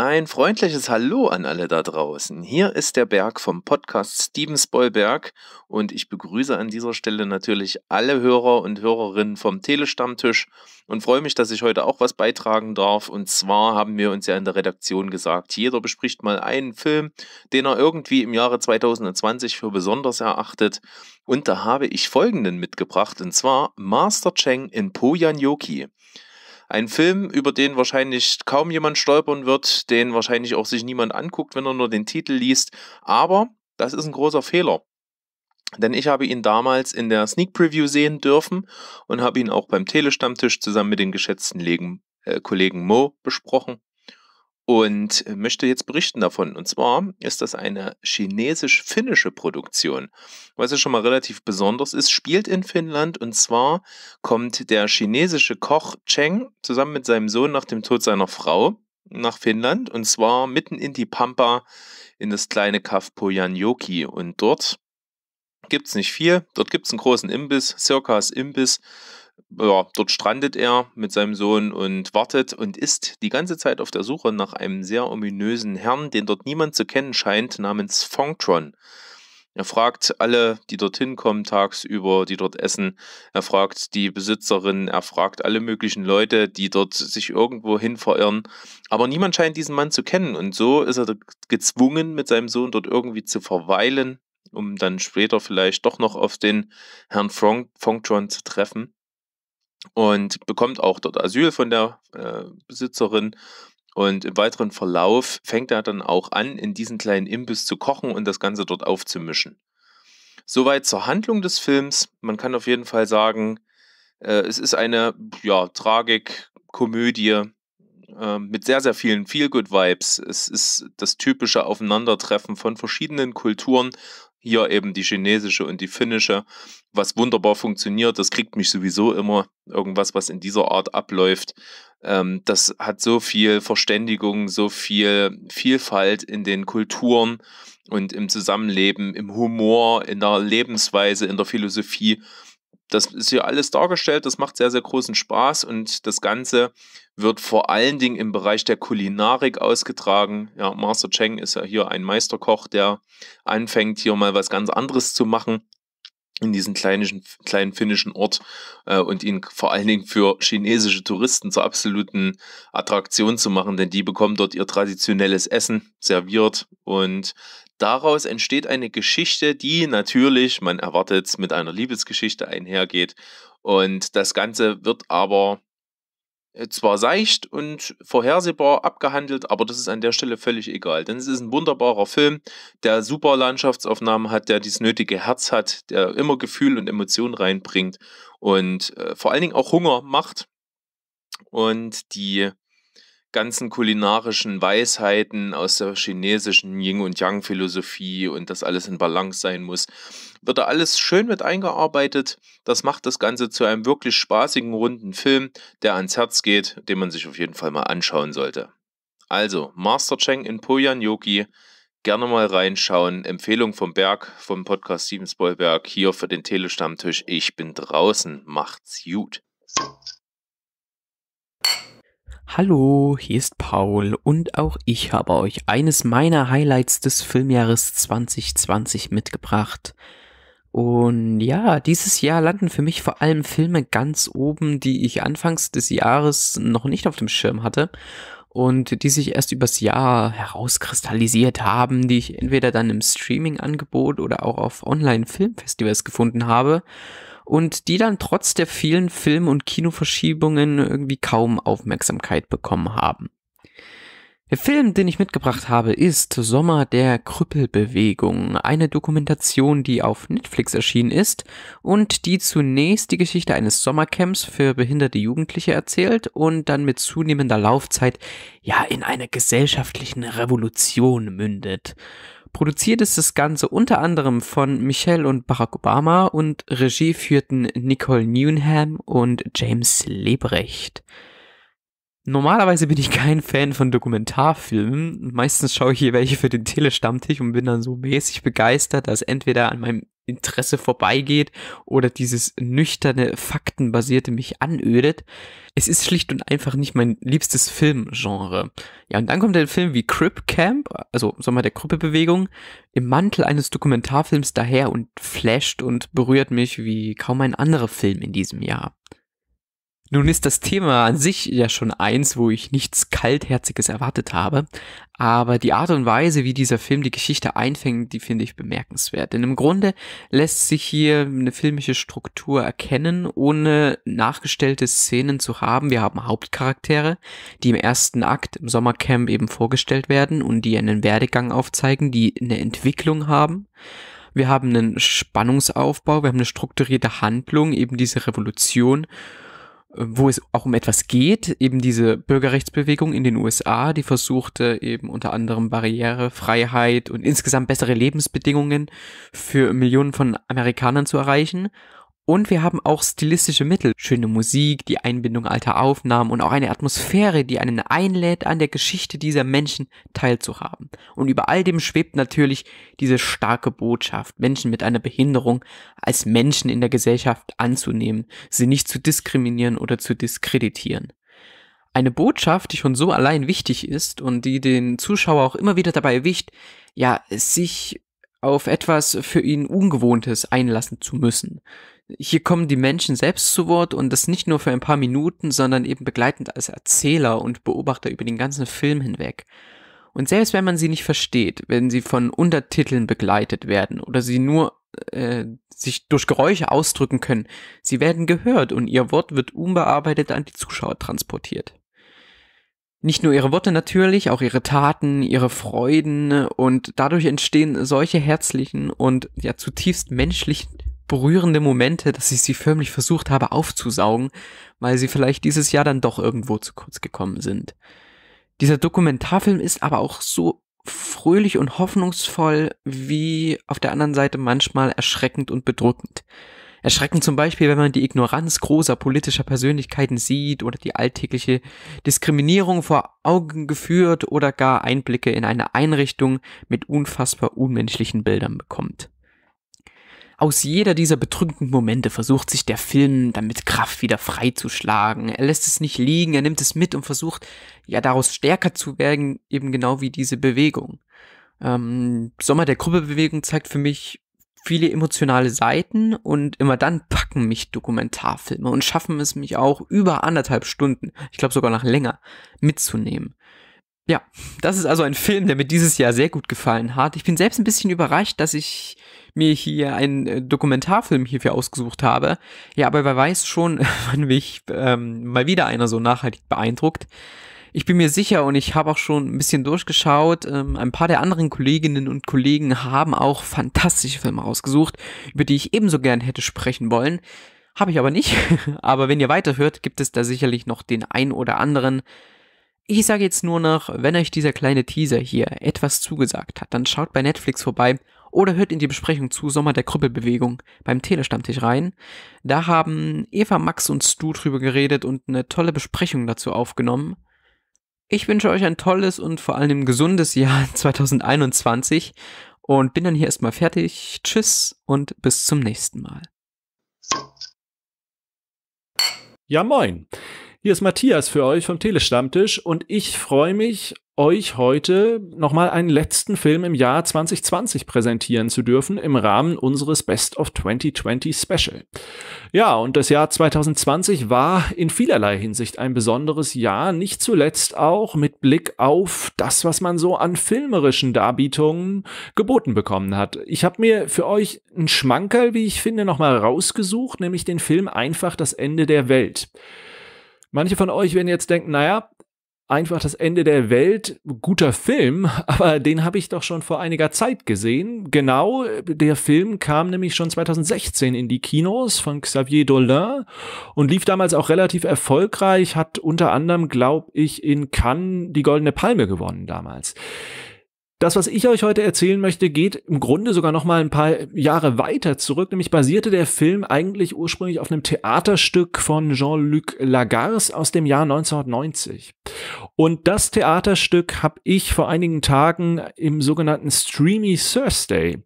Ein freundliches Hallo an alle da draußen. Hier ist der Berg vom Podcast Steven Spoilberg und ich begrüße an dieser Stelle natürlich alle Hörer und Hörerinnen vom Telestammtisch und freue mich, dass ich heute auch was beitragen darf. Und zwar haben wir uns ja in der Redaktion gesagt, jeder bespricht mal einen Film, den er irgendwie im Jahre 2020 für besonders erachtet. Und da habe ich folgenden mitgebracht und zwar Master Cheng in Poyanyoki. Ein Film, über den wahrscheinlich kaum jemand stolpern wird, den wahrscheinlich auch sich niemand anguckt, wenn er nur den Titel liest. Aber das ist ein großer Fehler. Denn ich habe ihn damals in der Sneak Preview sehen dürfen und habe ihn auch beim Telestammtisch zusammen mit den geschätzten äh, Kollegen Mo besprochen und möchte jetzt berichten davon. Und zwar ist das eine chinesisch-finnische Produktion, was ja schon mal relativ besonders ist, spielt in Finnland. Und zwar kommt der chinesische Koch Cheng zusammen mit seinem Sohn nach dem Tod seiner Frau nach Finnland. Und zwar mitten in die Pampa in das kleine Kaff Pojanjoki und dort gibt es nicht viel, dort gibt es einen großen Imbiss, Circas Imbiss ja, dort strandet er mit seinem Sohn und wartet und ist die ganze Zeit auf der Suche nach einem sehr ominösen Herrn, den dort niemand zu kennen scheint, namens Fongtron. Er fragt alle, die dorthin kommen tagsüber, die dort essen. Er fragt die Besitzerin, er fragt alle möglichen Leute, die dort sich irgendwo hin verirren. Aber niemand scheint diesen Mann zu kennen. Und so ist er gezwungen, mit seinem Sohn dort irgendwie zu verweilen, um dann später vielleicht doch noch auf den Herrn Fongtron zu treffen und bekommt auch dort Asyl von der äh, Besitzerin. Und im weiteren Verlauf fängt er dann auch an, in diesen kleinen Imbiss zu kochen und das Ganze dort aufzumischen. Soweit zur Handlung des Films. Man kann auf jeden Fall sagen, äh, es ist eine ja, Tragik-Komödie äh, mit sehr, sehr vielen Feel-Good-Vibes. Es ist das typische Aufeinandertreffen von verschiedenen Kulturen, hier eben die chinesische und die finnische, was wunderbar funktioniert. Das kriegt mich sowieso immer irgendwas, was in dieser Art abläuft. Ähm, das hat so viel Verständigung, so viel Vielfalt in den Kulturen und im Zusammenleben, im Humor, in der Lebensweise, in der Philosophie. Das ist hier alles dargestellt, das macht sehr, sehr großen Spaß und das Ganze wird vor allen Dingen im Bereich der Kulinarik ausgetragen. Ja, Master Cheng ist ja hier ein Meisterkoch, der anfängt, hier mal was ganz anderes zu machen in diesem kleinen, kleinen finnischen Ort äh, und ihn vor allen Dingen für chinesische Touristen zur absoluten Attraktion zu machen, denn die bekommen dort ihr traditionelles Essen serviert und daraus entsteht eine Geschichte, die natürlich, man erwartet, mit einer Liebesgeschichte einhergeht und das Ganze wird aber zwar seicht und vorhersehbar abgehandelt, aber das ist an der Stelle völlig egal. Denn es ist ein wunderbarer Film, der super Landschaftsaufnahmen hat, der dieses nötige Herz hat, der immer Gefühl und Emotionen reinbringt und äh, vor allen Dingen auch Hunger macht. Und die ganzen kulinarischen Weisheiten aus der chinesischen Yin- und Yang-Philosophie und dass alles in Balance sein muss, wird da alles schön mit eingearbeitet. Das macht das Ganze zu einem wirklich spaßigen, runden Film, der ans Herz geht, den man sich auf jeden Fall mal anschauen sollte. Also, Master Cheng in Poyan Yoki, gerne mal reinschauen. Empfehlung vom Berg, vom Podcast Steven Spoilberg, hier für den Telestammtisch. Ich bin draußen, macht's gut. Hallo, hier ist Paul und auch ich habe euch eines meiner Highlights des Filmjahres 2020 mitgebracht. Und ja, dieses Jahr landen für mich vor allem Filme ganz oben, die ich anfangs des Jahres noch nicht auf dem Schirm hatte und die sich erst übers Jahr herauskristallisiert haben, die ich entweder dann im Streaming-Angebot oder auch auf Online-Filmfestivals gefunden habe und die dann trotz der vielen Film- und Kinoverschiebungen irgendwie kaum Aufmerksamkeit bekommen haben. Der Film, den ich mitgebracht habe, ist Sommer der Krüppelbewegung, eine Dokumentation, die auf Netflix erschienen ist und die zunächst die Geschichte eines Sommercamps für behinderte Jugendliche erzählt und dann mit zunehmender Laufzeit ja in einer gesellschaftlichen Revolution mündet. Produziert ist das Ganze unter anderem von Michelle und Barack Obama und Regie führten Nicole Newnham und James Lebrecht. Normalerweise bin ich kein Fan von Dokumentarfilmen. Meistens schaue ich hier welche für den Telestammtisch und bin dann so mäßig begeistert, dass entweder an meinem Interesse vorbeigeht oder dieses nüchterne, faktenbasierte mich anödet. Es ist schlicht und einfach nicht mein liebstes Filmgenre. Ja, und dann kommt der Film wie Crip Camp, also Sommer der Krüppelbewegung, im Mantel eines Dokumentarfilms daher und flasht und berührt mich wie kaum ein anderer Film in diesem Jahr. Nun ist das Thema an sich ja schon eins, wo ich nichts Kaltherziges erwartet habe, aber die Art und Weise, wie dieser Film die Geschichte einfängt, die finde ich bemerkenswert. Denn im Grunde lässt sich hier eine filmische Struktur erkennen, ohne nachgestellte Szenen zu haben. Wir haben Hauptcharaktere, die im ersten Akt im Sommercamp eben vorgestellt werden und die einen Werdegang aufzeigen, die eine Entwicklung haben. Wir haben einen Spannungsaufbau, wir haben eine strukturierte Handlung, eben diese Revolution wo es auch um etwas geht, eben diese Bürgerrechtsbewegung in den USA, die versuchte eben unter anderem Barriere, Freiheit und insgesamt bessere Lebensbedingungen für Millionen von Amerikanern zu erreichen. Und wir haben auch stilistische Mittel, schöne Musik, die Einbindung alter Aufnahmen und auch eine Atmosphäre, die einen einlädt, an der Geschichte dieser Menschen teilzuhaben. Und über all dem schwebt natürlich diese starke Botschaft, Menschen mit einer Behinderung als Menschen in der Gesellschaft anzunehmen, sie nicht zu diskriminieren oder zu diskreditieren. Eine Botschaft, die schon so allein wichtig ist und die den Zuschauer auch immer wieder dabei erwischt, ja, sich auf etwas für ihn Ungewohntes einlassen zu müssen. Hier kommen die Menschen selbst zu Wort und das nicht nur für ein paar Minuten, sondern eben begleitend als Erzähler und Beobachter über den ganzen Film hinweg. Und selbst wenn man sie nicht versteht, wenn sie von Untertiteln begleitet werden oder sie nur äh, sich durch Geräusche ausdrücken können, sie werden gehört und ihr Wort wird unbearbeitet an die Zuschauer transportiert. Nicht nur ihre Worte natürlich, auch ihre Taten, ihre Freuden und dadurch entstehen solche herzlichen und ja zutiefst menschlichen berührende Momente, dass ich sie förmlich versucht habe aufzusaugen, weil sie vielleicht dieses Jahr dann doch irgendwo zu kurz gekommen sind. Dieser Dokumentarfilm ist aber auch so fröhlich und hoffnungsvoll wie auf der anderen Seite manchmal erschreckend und bedrückend. Erschreckend zum Beispiel, wenn man die Ignoranz großer politischer Persönlichkeiten sieht oder die alltägliche Diskriminierung vor Augen geführt oder gar Einblicke in eine Einrichtung mit unfassbar unmenschlichen Bildern bekommt. Aus jeder dieser bedrückenden Momente versucht sich der Film dann mit Kraft wieder freizuschlagen. Er lässt es nicht liegen, er nimmt es mit und versucht, ja, daraus stärker zu werden, eben genau wie diese Bewegung. Ähm, Sommer der Gruppebewegung zeigt für mich viele emotionale Seiten und immer dann packen mich Dokumentarfilme und schaffen es mich auch über anderthalb Stunden, ich glaube sogar noch länger, mitzunehmen. Ja, das ist also ein Film, der mir dieses Jahr sehr gut gefallen hat. Ich bin selbst ein bisschen überrascht, dass ich mir hier einen äh, Dokumentarfilm hierfür ausgesucht habe. Ja, aber wer weiß schon, wann mich ähm, mal wieder einer so nachhaltig beeindruckt. Ich bin mir sicher und ich habe auch schon ein bisschen durchgeschaut. Ähm, ein paar der anderen Kolleginnen und Kollegen haben auch fantastische Filme rausgesucht, über die ich ebenso gern hätte sprechen wollen. Habe ich aber nicht. aber wenn ihr weiterhört, gibt es da sicherlich noch den ein oder anderen. Ich sage jetzt nur noch, wenn euch dieser kleine Teaser hier etwas zugesagt hat, dann schaut bei Netflix vorbei oder hört in die Besprechung zu Sommer der Krüppelbewegung beim Telestammtisch rein. Da haben Eva, Max und Stu drüber geredet und eine tolle Besprechung dazu aufgenommen. Ich wünsche euch ein tolles und vor allem gesundes Jahr 2021 und bin dann hier erstmal fertig. Tschüss und bis zum nächsten Mal. Ja, moin. Hier ist Matthias für euch vom Telestammtisch und ich freue mich, euch heute nochmal einen letzten Film im Jahr 2020 präsentieren zu dürfen im Rahmen unseres Best of 2020 Special. Ja, und das Jahr 2020 war in vielerlei Hinsicht ein besonderes Jahr, nicht zuletzt auch mit Blick auf das, was man so an filmerischen Darbietungen geboten bekommen hat. Ich habe mir für euch einen Schmankerl, wie ich finde, nochmal rausgesucht, nämlich den Film Einfach das Ende der Welt. Manche von euch werden jetzt denken, naja, einfach das Ende der Welt, guter Film, aber den habe ich doch schon vor einiger Zeit gesehen. Genau, der Film kam nämlich schon 2016 in die Kinos von Xavier Dolan und lief damals auch relativ erfolgreich, hat unter anderem, glaube ich, in Cannes die Goldene Palme gewonnen damals. Das, was ich euch heute erzählen möchte, geht im Grunde sogar noch mal ein paar Jahre weiter zurück. Nämlich basierte der Film eigentlich ursprünglich auf einem Theaterstück von Jean-Luc Lagarce aus dem Jahr 1990. Und das Theaterstück habe ich vor einigen Tagen im sogenannten Streamy Thursday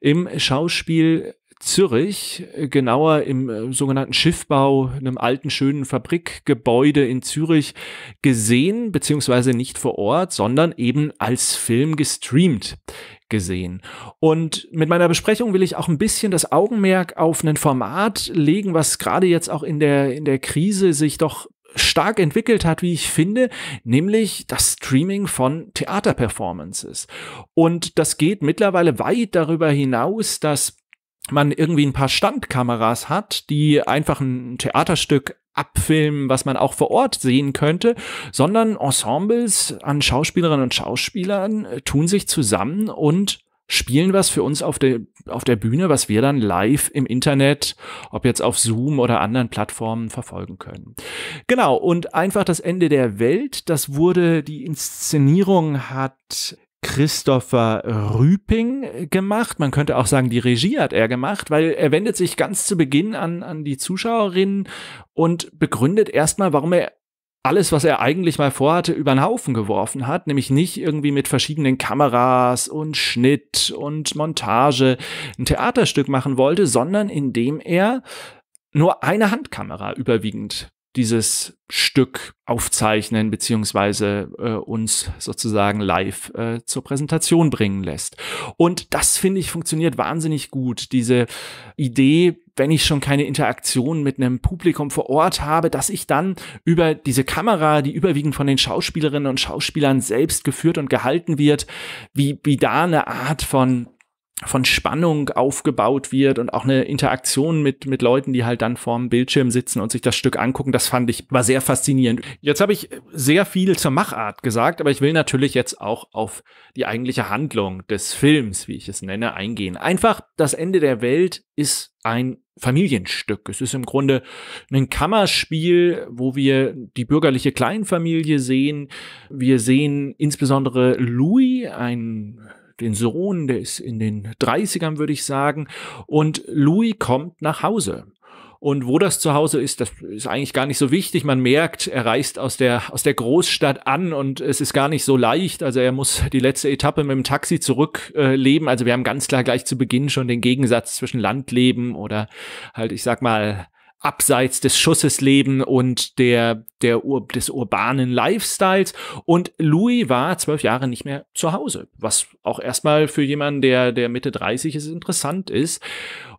im Schauspiel Zürich, genauer im äh, sogenannten Schiffbau, einem alten schönen Fabrikgebäude in Zürich gesehen, beziehungsweise nicht vor Ort, sondern eben als Film gestreamt gesehen. Und mit meiner Besprechung will ich auch ein bisschen das Augenmerk auf ein Format legen, was gerade jetzt auch in der, in der Krise sich doch stark entwickelt hat, wie ich finde, nämlich das Streaming von Theaterperformances. Und das geht mittlerweile weit darüber hinaus, dass man irgendwie ein paar Standkameras hat, die einfach ein Theaterstück abfilmen, was man auch vor Ort sehen könnte, sondern Ensembles an Schauspielerinnen und Schauspielern äh, tun sich zusammen und spielen was für uns auf der, auf der Bühne, was wir dann live im Internet, ob jetzt auf Zoom oder anderen Plattformen verfolgen können. Genau, und einfach das Ende der Welt, das wurde, die Inszenierung hat Christopher Rüping gemacht. Man könnte auch sagen, die Regie hat er gemacht, weil er wendet sich ganz zu Beginn an, an die Zuschauerinnen und begründet erstmal, warum er alles, was er eigentlich mal vorhatte, über den Haufen geworfen hat, nämlich nicht irgendwie mit verschiedenen Kameras und Schnitt und Montage ein Theaterstück machen wollte, sondern indem er nur eine Handkamera überwiegend dieses Stück aufzeichnen beziehungsweise äh, uns sozusagen live äh, zur Präsentation bringen lässt. Und das finde ich funktioniert wahnsinnig gut. Diese Idee, wenn ich schon keine Interaktion mit einem Publikum vor Ort habe, dass ich dann über diese Kamera, die überwiegend von den Schauspielerinnen und Schauspielern selbst geführt und gehalten wird, wie, wie da eine Art von von Spannung aufgebaut wird und auch eine Interaktion mit, mit Leuten, die halt dann vorm Bildschirm sitzen und sich das Stück angucken, das fand ich, war sehr faszinierend. Jetzt habe ich sehr viel zur Machart gesagt, aber ich will natürlich jetzt auch auf die eigentliche Handlung des Films, wie ich es nenne, eingehen. Einfach, das Ende der Welt ist ein Familienstück. Es ist im Grunde ein Kammerspiel, wo wir die bürgerliche Kleinfamilie sehen. Wir sehen insbesondere Louis, ein den Sohn, der ist in den 30ern, würde ich sagen. Und Louis kommt nach Hause. Und wo das zu Hause ist, das ist eigentlich gar nicht so wichtig. Man merkt, er reist aus der, aus der Großstadt an und es ist gar nicht so leicht. Also er muss die letzte Etappe mit dem Taxi zurückleben. Äh, also wir haben ganz klar gleich zu Beginn schon den Gegensatz zwischen Landleben oder halt, ich sag mal, abseits des Schusses leben und der, der Ur des urbanen Lifestyles. Und Louis war zwölf Jahre nicht mehr zu Hause, was auch erstmal für jemanden, der, der Mitte 30 ist, interessant ist.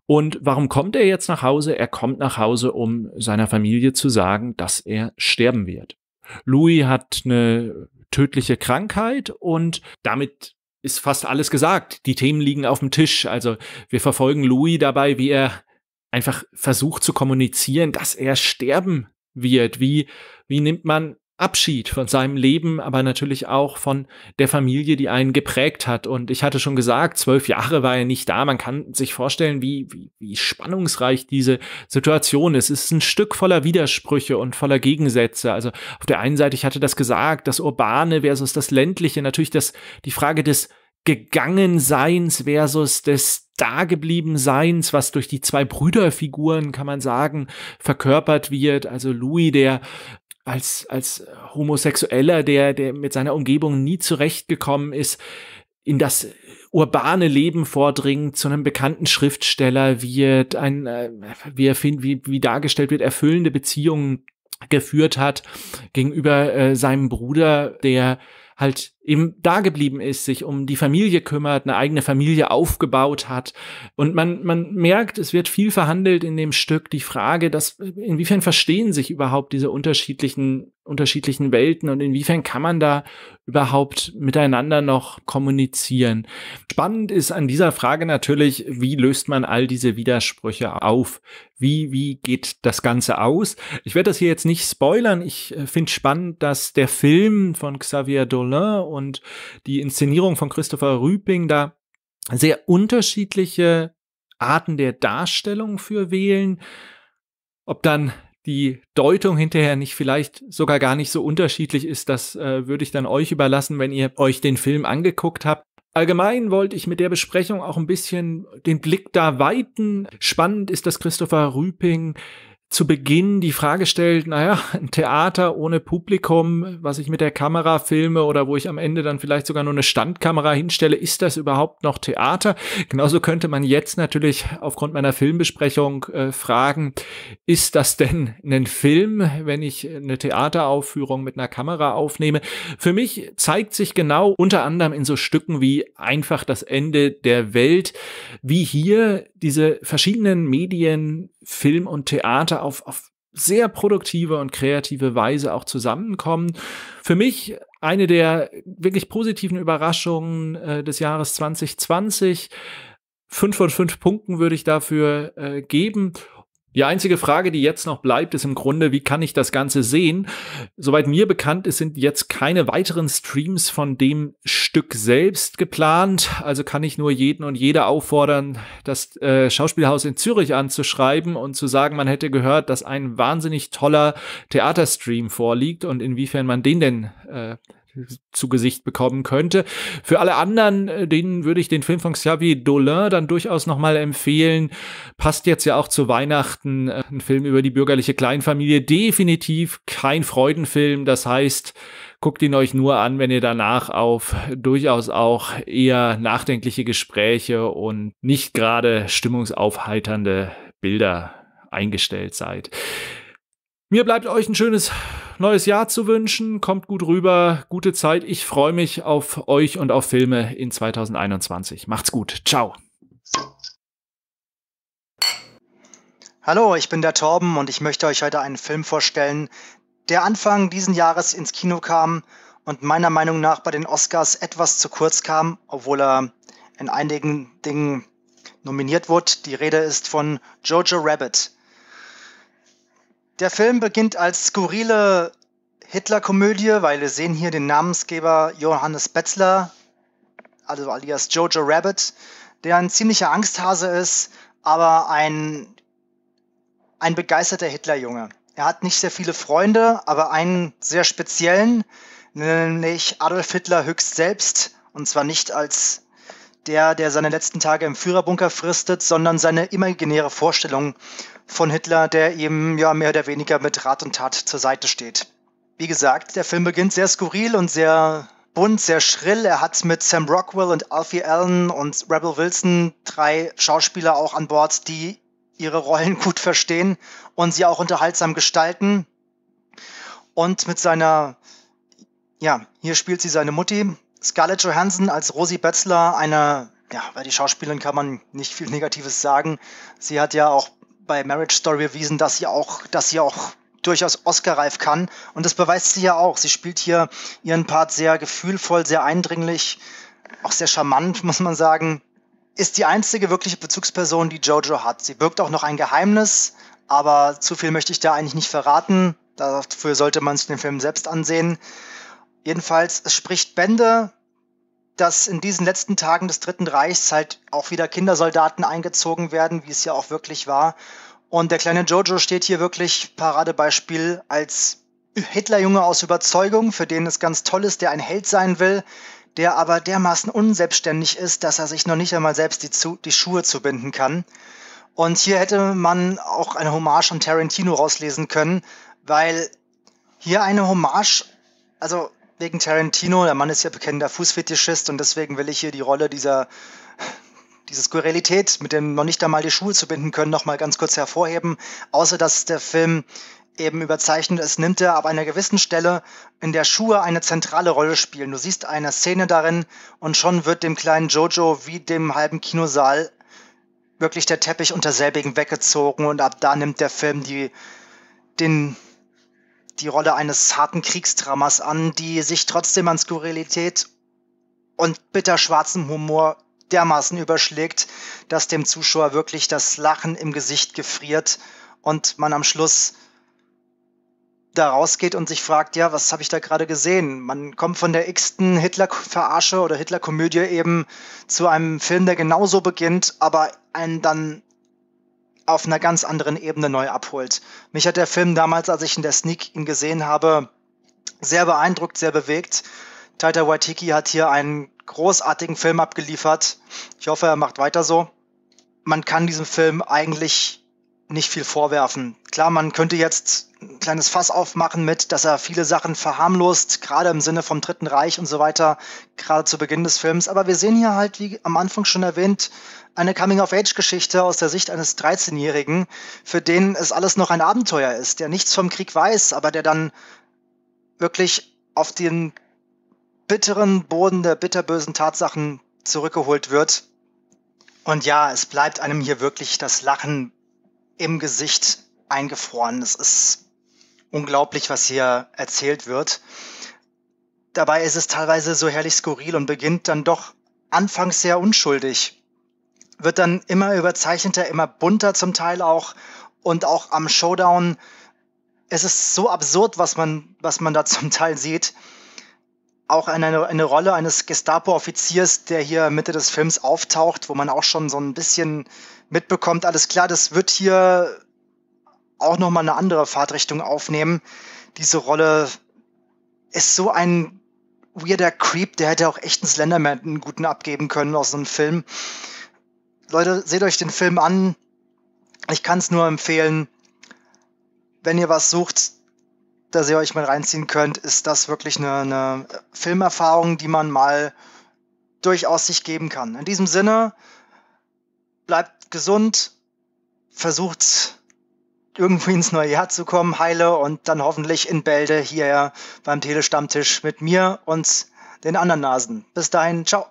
Und warum kommt er jetzt nach Hause? Er kommt nach Hause, um seiner Familie zu sagen, dass er sterben wird. Louis hat eine tödliche Krankheit und damit ist fast alles gesagt. Die Themen liegen auf dem Tisch. Also wir verfolgen Louis dabei, wie er einfach versucht zu kommunizieren, dass er sterben wird. Wie, wie nimmt man Abschied von seinem Leben, aber natürlich auch von der Familie, die einen geprägt hat. Und ich hatte schon gesagt, zwölf Jahre war er nicht da. Man kann sich vorstellen, wie, wie, wie spannungsreich diese Situation ist. Es ist ein Stück voller Widersprüche und voller Gegensätze. Also auf der einen Seite, ich hatte das gesagt, das Urbane versus das Ländliche, natürlich das, die Frage des Gegangenseins versus des Dagebliebenseins, was durch die zwei Brüderfiguren, kann man sagen, verkörpert wird. Also Louis, der als, als Homosexueller, der, der mit seiner Umgebung nie zurechtgekommen ist, in das urbane Leben vordringt, zu einem bekannten Schriftsteller wird, ein, äh, wie er findet, wie, wie dargestellt wird, erfüllende Beziehungen geführt hat gegenüber äh, seinem Bruder, der halt eben da geblieben ist, sich um die Familie kümmert, eine eigene Familie aufgebaut hat. Und man, man merkt, es wird viel verhandelt in dem Stück, die Frage, dass, inwiefern verstehen sich überhaupt diese unterschiedlichen, unterschiedlichen Welten und inwiefern kann man da überhaupt miteinander noch kommunizieren. Spannend ist an dieser Frage natürlich, wie löst man all diese Widersprüche auf? Wie, wie geht das Ganze aus? Ich werde das hier jetzt nicht spoilern. Ich äh, finde spannend, dass der Film von Xavier Dolan und die Inszenierung von Christopher Rüping da sehr unterschiedliche Arten der Darstellung für wählen. Ob dann die Deutung hinterher nicht vielleicht sogar gar nicht so unterschiedlich ist, das äh, würde ich dann euch überlassen, wenn ihr euch den Film angeguckt habt. Allgemein wollte ich mit der Besprechung auch ein bisschen den Blick da weiten. Spannend ist, dass Christopher Rüping zu Beginn die Frage stellt, naja, ein Theater ohne Publikum, was ich mit der Kamera filme oder wo ich am Ende dann vielleicht sogar nur eine Standkamera hinstelle, ist das überhaupt noch Theater? Genauso könnte man jetzt natürlich aufgrund meiner Filmbesprechung äh, fragen, ist das denn ein Film, wenn ich eine Theateraufführung mit einer Kamera aufnehme? Für mich zeigt sich genau unter anderem in so Stücken wie einfach das Ende der Welt, wie hier diese verschiedenen Medien Film und Theater auf, auf sehr produktive und kreative Weise auch zusammenkommen. Für mich eine der wirklich positiven Überraschungen äh, des Jahres 2020. Fünf von fünf Punkten würde ich dafür äh, geben. Die einzige Frage, die jetzt noch bleibt, ist im Grunde, wie kann ich das Ganze sehen? Soweit mir bekannt ist, sind jetzt keine weiteren Streams von dem Stück selbst geplant. Also kann ich nur jeden und jede auffordern, das äh, Schauspielhaus in Zürich anzuschreiben und zu sagen, man hätte gehört, dass ein wahnsinnig toller Theaterstream vorliegt und inwiefern man den denn äh, zu Gesicht bekommen könnte. Für alle anderen, äh, denen würde ich den Film von Xavier Dolan dann durchaus nochmal empfehlen. Passt jetzt ja auch zu Weihnachten. Äh, ein Film über die bürgerliche Kleinfamilie. Definitiv kein Freudenfilm. Das heißt, guckt ihn euch nur an, wenn ihr danach auf durchaus auch eher nachdenkliche Gespräche und nicht gerade stimmungsaufheiternde Bilder eingestellt seid. Mir bleibt euch ein schönes neues Jahr zu wünschen. Kommt gut rüber, gute Zeit. Ich freue mich auf euch und auf Filme in 2021. Macht's gut. Ciao. Hallo, ich bin der Torben und ich möchte euch heute einen Film vorstellen, der Anfang diesen Jahres ins Kino kam und meiner Meinung nach bei den Oscars etwas zu kurz kam, obwohl er in einigen Dingen nominiert wurde. Die Rede ist von Jojo Rabbit. Der Film beginnt als skurrile Hitler-Komödie, weil wir sehen hier den Namensgeber Johannes Betzler, also alias Jojo Rabbit, der ein ziemlicher Angsthase ist, aber ein, ein begeisterter Hitlerjunge. Er hat nicht sehr viele Freunde, aber einen sehr speziellen, nämlich Adolf Hitler höchst selbst, und zwar nicht als der, der seine letzten Tage im Führerbunker fristet, sondern seine imaginäre Vorstellung von Hitler, der ihm ja mehr oder weniger mit Rat und Tat zur Seite steht. Wie gesagt, der Film beginnt sehr skurril und sehr bunt, sehr schrill. Er hat mit Sam Rockwell und Alfie Allen und Rebel Wilson drei Schauspieler auch an Bord, die ihre Rollen gut verstehen und sie auch unterhaltsam gestalten. Und mit seiner, ja, hier spielt sie seine Mutti, Scarlett Johansson als Rosie Betzler, eine, ja, bei die Schauspielerin kann man nicht viel Negatives sagen. Sie hat ja auch bei Marriage Story bewiesen, dass sie auch, dass sie auch durchaus Oscar-reif kann. Und das beweist sie ja auch. Sie spielt hier ihren Part sehr gefühlvoll, sehr eindringlich, auch sehr charmant, muss man sagen. Ist die einzige wirkliche Bezugsperson, die Jojo hat. Sie birgt auch noch ein Geheimnis, aber zu viel möchte ich da eigentlich nicht verraten. Dafür sollte man sich den Film selbst ansehen. Jedenfalls, es spricht Bände, dass in diesen letzten Tagen des Dritten Reichs halt auch wieder Kindersoldaten eingezogen werden, wie es ja auch wirklich war. Und der kleine Jojo steht hier wirklich Paradebeispiel als Hitlerjunge aus Überzeugung, für den es ganz toll ist, der ein Held sein will, der aber dermaßen unselbstständig ist, dass er sich noch nicht einmal selbst die, zu, die Schuhe zubinden kann. Und hier hätte man auch eine Hommage an Tarantino rauslesen können, weil hier eine Hommage, also wegen Tarantino. Der Mann ist ja bekennender Fußfetischist und deswegen will ich hier die Rolle dieser diese Skurrilität, mit dem noch nicht einmal die Schuhe zu binden können, noch mal ganz kurz hervorheben. Außer dass der Film eben überzeichnet ist, nimmt er ab einer gewissen Stelle, in der Schuhe eine zentrale Rolle spielen. Du siehst eine Szene darin und schon wird dem kleinen Jojo wie dem halben Kinosaal wirklich der Teppich unter selbigen weggezogen und ab da nimmt der Film die, den, die Rolle eines harten Kriegsdramas an, die sich trotzdem an Skurrilität und bitterschwarzem Humor dermaßen überschlägt, dass dem Zuschauer wirklich das Lachen im Gesicht gefriert und man am Schluss da rausgeht und sich fragt, ja, was habe ich da gerade gesehen? Man kommt von der x-ten Hitler-Verarsche oder Hitler-Komödie eben zu einem Film, der genauso beginnt, aber einen dann auf einer ganz anderen Ebene neu abholt. Mich hat der Film damals, als ich in der Sneak ihn gesehen habe, sehr beeindruckt, sehr bewegt. Taita Waitiki hat hier einen großartigen Film abgeliefert. Ich hoffe, er macht weiter so. Man kann diesem Film eigentlich nicht viel vorwerfen. Klar, man könnte jetzt ein kleines Fass aufmachen mit, dass er viele Sachen verharmlost, gerade im Sinne vom Dritten Reich und so weiter, gerade zu Beginn des Films. Aber wir sehen hier halt, wie am Anfang schon erwähnt, eine Coming-of-Age-Geschichte aus der Sicht eines 13-Jährigen, für den es alles noch ein Abenteuer ist, der nichts vom Krieg weiß, aber der dann wirklich auf den bitteren Boden der bitterbösen Tatsachen zurückgeholt wird. Und ja, es bleibt einem hier wirklich das Lachen im Gesicht eingefroren. Es ist unglaublich, was hier erzählt wird. Dabei ist es teilweise so herrlich skurril und beginnt dann doch anfangs sehr unschuldig. Wird dann immer überzeichneter, immer bunter zum Teil auch. Und auch am Showdown es ist so absurd, was man, was man da zum Teil sieht. Auch eine, eine Rolle eines Gestapo-Offiziers, der hier Mitte des Films auftaucht, wo man auch schon so ein bisschen mitbekommt, alles klar, das wird hier auch nochmal eine andere Fahrtrichtung aufnehmen. Diese Rolle ist so ein weirder Creep, der hätte auch echt einen Slenderman einen guten abgeben können aus so einem Film. Leute, seht euch den Film an. Ich kann es nur empfehlen. Wenn ihr was sucht, dass ihr euch mal reinziehen könnt, ist das wirklich eine, eine Filmerfahrung, die man mal durchaus sich geben kann. In diesem Sinne, bleibt gesund, versucht irgendwie ins neue Jahr zu kommen, heile und dann hoffentlich in Bälde hier beim Telestammtisch mit mir und den anderen Nasen. Bis dahin, ciao.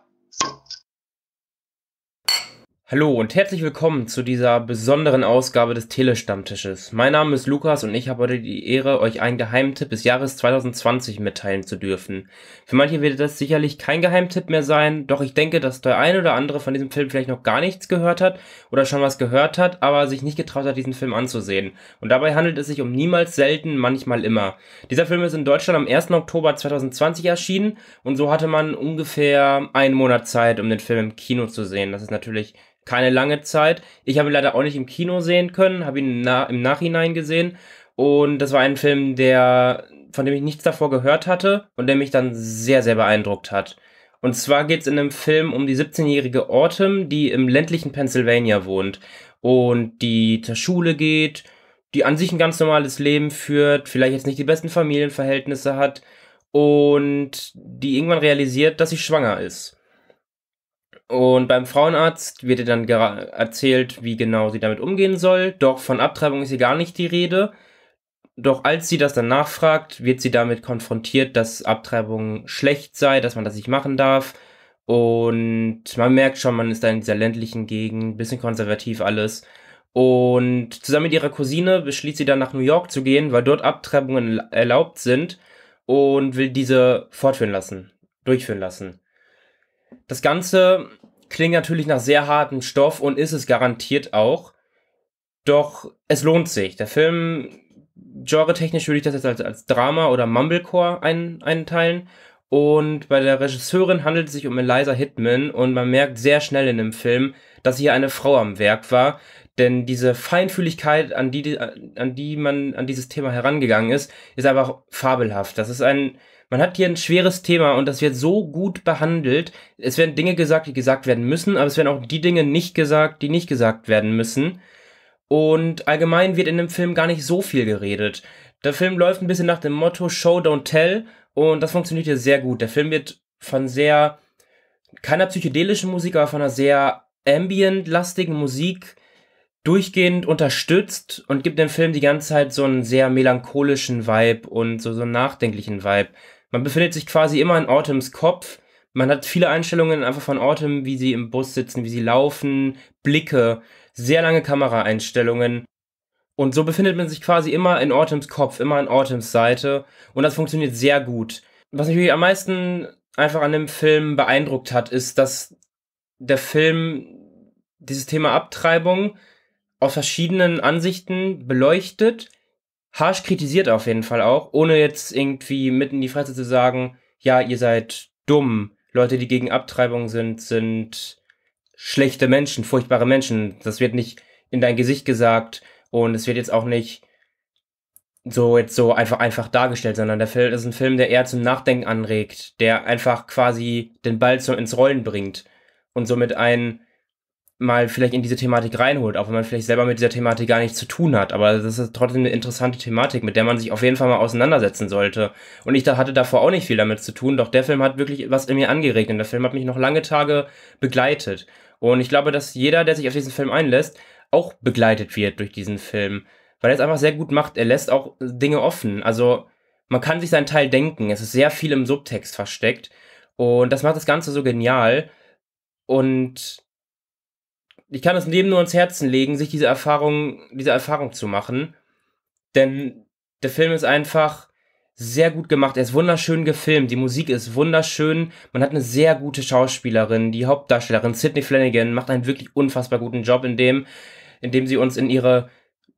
Hallo und herzlich willkommen zu dieser besonderen Ausgabe des Telestammtisches. Mein Name ist Lukas und ich habe heute die Ehre, euch einen Geheimtipp des Jahres 2020 mitteilen zu dürfen. Für manche wird das sicherlich kein Geheimtipp mehr sein, doch ich denke, dass der ein oder andere von diesem Film vielleicht noch gar nichts gehört hat oder schon was gehört hat, aber sich nicht getraut hat, diesen Film anzusehen. Und dabei handelt es sich um niemals selten, manchmal immer. Dieser Film ist in Deutschland am 1. Oktober 2020 erschienen und so hatte man ungefähr einen Monat Zeit, um den Film im Kino zu sehen. Das ist natürlich keine lange Zeit. Ich habe ihn leider auch nicht im Kino sehen können, habe ihn na im Nachhinein gesehen. Und das war ein Film, der, von dem ich nichts davor gehört hatte und der mich dann sehr, sehr beeindruckt hat. Und zwar geht es in einem Film um die 17-jährige Autumn, die im ländlichen Pennsylvania wohnt und die zur Schule geht, die an sich ein ganz normales Leben führt, vielleicht jetzt nicht die besten Familienverhältnisse hat und die irgendwann realisiert, dass sie schwanger ist. Und beim Frauenarzt wird ihr dann erzählt, wie genau sie damit umgehen soll. Doch von Abtreibung ist hier gar nicht die Rede. Doch als sie das dann nachfragt, wird sie damit konfrontiert, dass Abtreibung schlecht sei, dass man das nicht machen darf. Und man merkt schon, man ist da in dieser ländlichen Gegend, bisschen konservativ alles. Und zusammen mit ihrer Cousine beschließt sie dann nach New York zu gehen, weil dort Abtreibungen erlaubt sind und will diese fortführen lassen, durchführen lassen. Das Ganze klingt natürlich nach sehr hartem Stoff und ist es garantiert auch. Doch es lohnt sich. Der Film, genre-technisch würde ich das jetzt als, als Drama oder Mumblecore ein, einteilen. Und bei der Regisseurin handelt es sich um Eliza Hitman und man merkt sehr schnell in dem Film, dass hier eine Frau am Werk war. Denn diese Feinfühligkeit, an die, an die man an dieses Thema herangegangen ist, ist einfach fabelhaft. Das ist ein, man hat hier ein schweres Thema und das wird so gut behandelt. Es werden Dinge gesagt, die gesagt werden müssen, aber es werden auch die Dinge nicht gesagt, die nicht gesagt werden müssen. Und allgemein wird in dem Film gar nicht so viel geredet. Der Film läuft ein bisschen nach dem Motto Show, Don't Tell und das funktioniert hier sehr gut. Der Film wird von sehr, keiner psychedelischen Musik, aber von einer sehr ambient-lastigen Musik durchgehend unterstützt und gibt dem Film die ganze Zeit so einen sehr melancholischen Vibe und so, so einen nachdenklichen Vibe. Man befindet sich quasi immer in Autumns Kopf. Man hat viele Einstellungen einfach von Autumn, wie sie im Bus sitzen, wie sie laufen, Blicke, sehr lange Kameraeinstellungen. Und so befindet man sich quasi immer in Autumns Kopf, immer an Autumns Seite. Und das funktioniert sehr gut. Was mich am meisten einfach an dem Film beeindruckt hat, ist, dass der Film dieses Thema Abtreibung aus verschiedenen Ansichten beleuchtet, harsch kritisiert auf jeden Fall auch, ohne jetzt irgendwie mitten in die Fresse zu sagen, ja, ihr seid dumm. Leute, die gegen Abtreibung sind, sind schlechte Menschen, furchtbare Menschen. Das wird nicht in dein Gesicht gesagt und es wird jetzt auch nicht so jetzt so einfach einfach dargestellt, sondern der Film ist ein Film, der eher zum Nachdenken anregt, der einfach quasi den Ball so ins Rollen bringt und somit einen mal vielleicht in diese Thematik reinholt, auch wenn man vielleicht selber mit dieser Thematik gar nichts zu tun hat. Aber das ist trotzdem eine interessante Thematik, mit der man sich auf jeden Fall mal auseinandersetzen sollte. Und ich da hatte davor auch nicht viel damit zu tun, doch der Film hat wirklich was in mir angeregt und der Film hat mich noch lange Tage begleitet. Und ich glaube, dass jeder, der sich auf diesen Film einlässt, auch begleitet wird durch diesen Film. Weil er es einfach sehr gut macht. Er lässt auch Dinge offen. Also man kann sich seinen Teil denken. Es ist sehr viel im Subtext versteckt. Und das macht das Ganze so genial. Und ich kann es jedem nur ans Herzen legen, sich diese Erfahrung, diese Erfahrung zu machen. Denn der Film ist einfach sehr gut gemacht. Er ist wunderschön gefilmt. Die Musik ist wunderschön. Man hat eine sehr gute Schauspielerin. Die Hauptdarstellerin Sydney Flanagan macht einen wirklich unfassbar guten Job in dem, in dem sie uns in ihre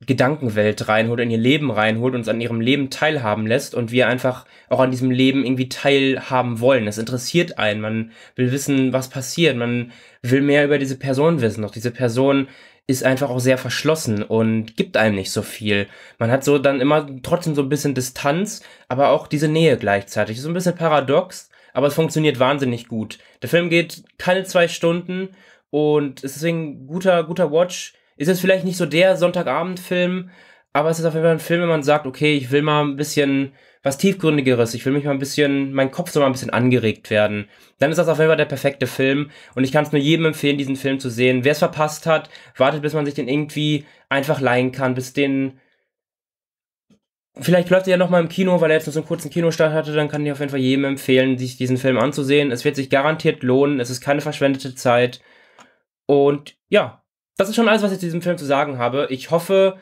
Gedankenwelt reinholt, in ihr Leben reinholt, uns an ihrem Leben teilhaben lässt und wir einfach auch an diesem Leben irgendwie teilhaben wollen. Es interessiert einen, man will wissen, was passiert, man will mehr über diese Person wissen. Doch diese Person ist einfach auch sehr verschlossen und gibt einem nicht so viel. Man hat so dann immer trotzdem so ein bisschen Distanz, aber auch diese Nähe gleichzeitig. So ein bisschen paradox, aber es funktioniert wahnsinnig gut. Der Film geht keine zwei Stunden und ist deswegen guter, guter Watch ist jetzt vielleicht nicht so der Sonntagabendfilm, aber es ist auf jeden Fall ein Film, wenn man sagt, okay, ich will mal ein bisschen was tiefgründigeres, ich will mich mal ein bisschen, mein Kopf soll mal ein bisschen angeregt werden. Dann ist das auf jeden Fall der perfekte Film und ich kann es nur jedem empfehlen, diesen Film zu sehen. Wer es verpasst hat, wartet, bis man sich den irgendwie einfach leihen kann, bis den Vielleicht läuft er ja noch mal im Kino, weil er jetzt nur so einen kurzen Kinostart hatte, dann kann ich auf jeden Fall jedem empfehlen, sich diesen Film anzusehen. Es wird sich garantiert lohnen, es ist keine verschwendete Zeit. Und ja, das ist schon alles, was ich zu diesem Film zu sagen habe. Ich hoffe,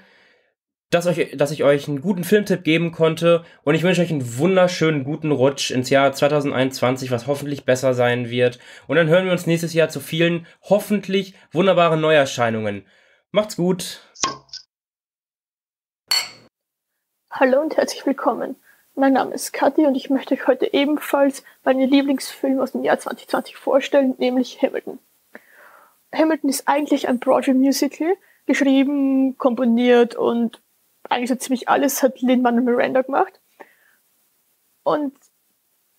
dass, euch, dass ich euch einen guten Filmtipp geben konnte und ich wünsche euch einen wunderschönen guten Rutsch ins Jahr 2021, was hoffentlich besser sein wird. Und dann hören wir uns nächstes Jahr zu vielen, hoffentlich wunderbaren Neuerscheinungen. Macht's gut. Hallo und herzlich willkommen. Mein Name ist Kathi und ich möchte euch heute ebenfalls meinen Lieblingsfilm aus dem Jahr 2020 vorstellen, nämlich Hamilton. Hamilton ist eigentlich ein Broadway-Musical, geschrieben, komponiert und eigentlich so ziemlich alles hat Lin-Manuel Miranda gemacht. Und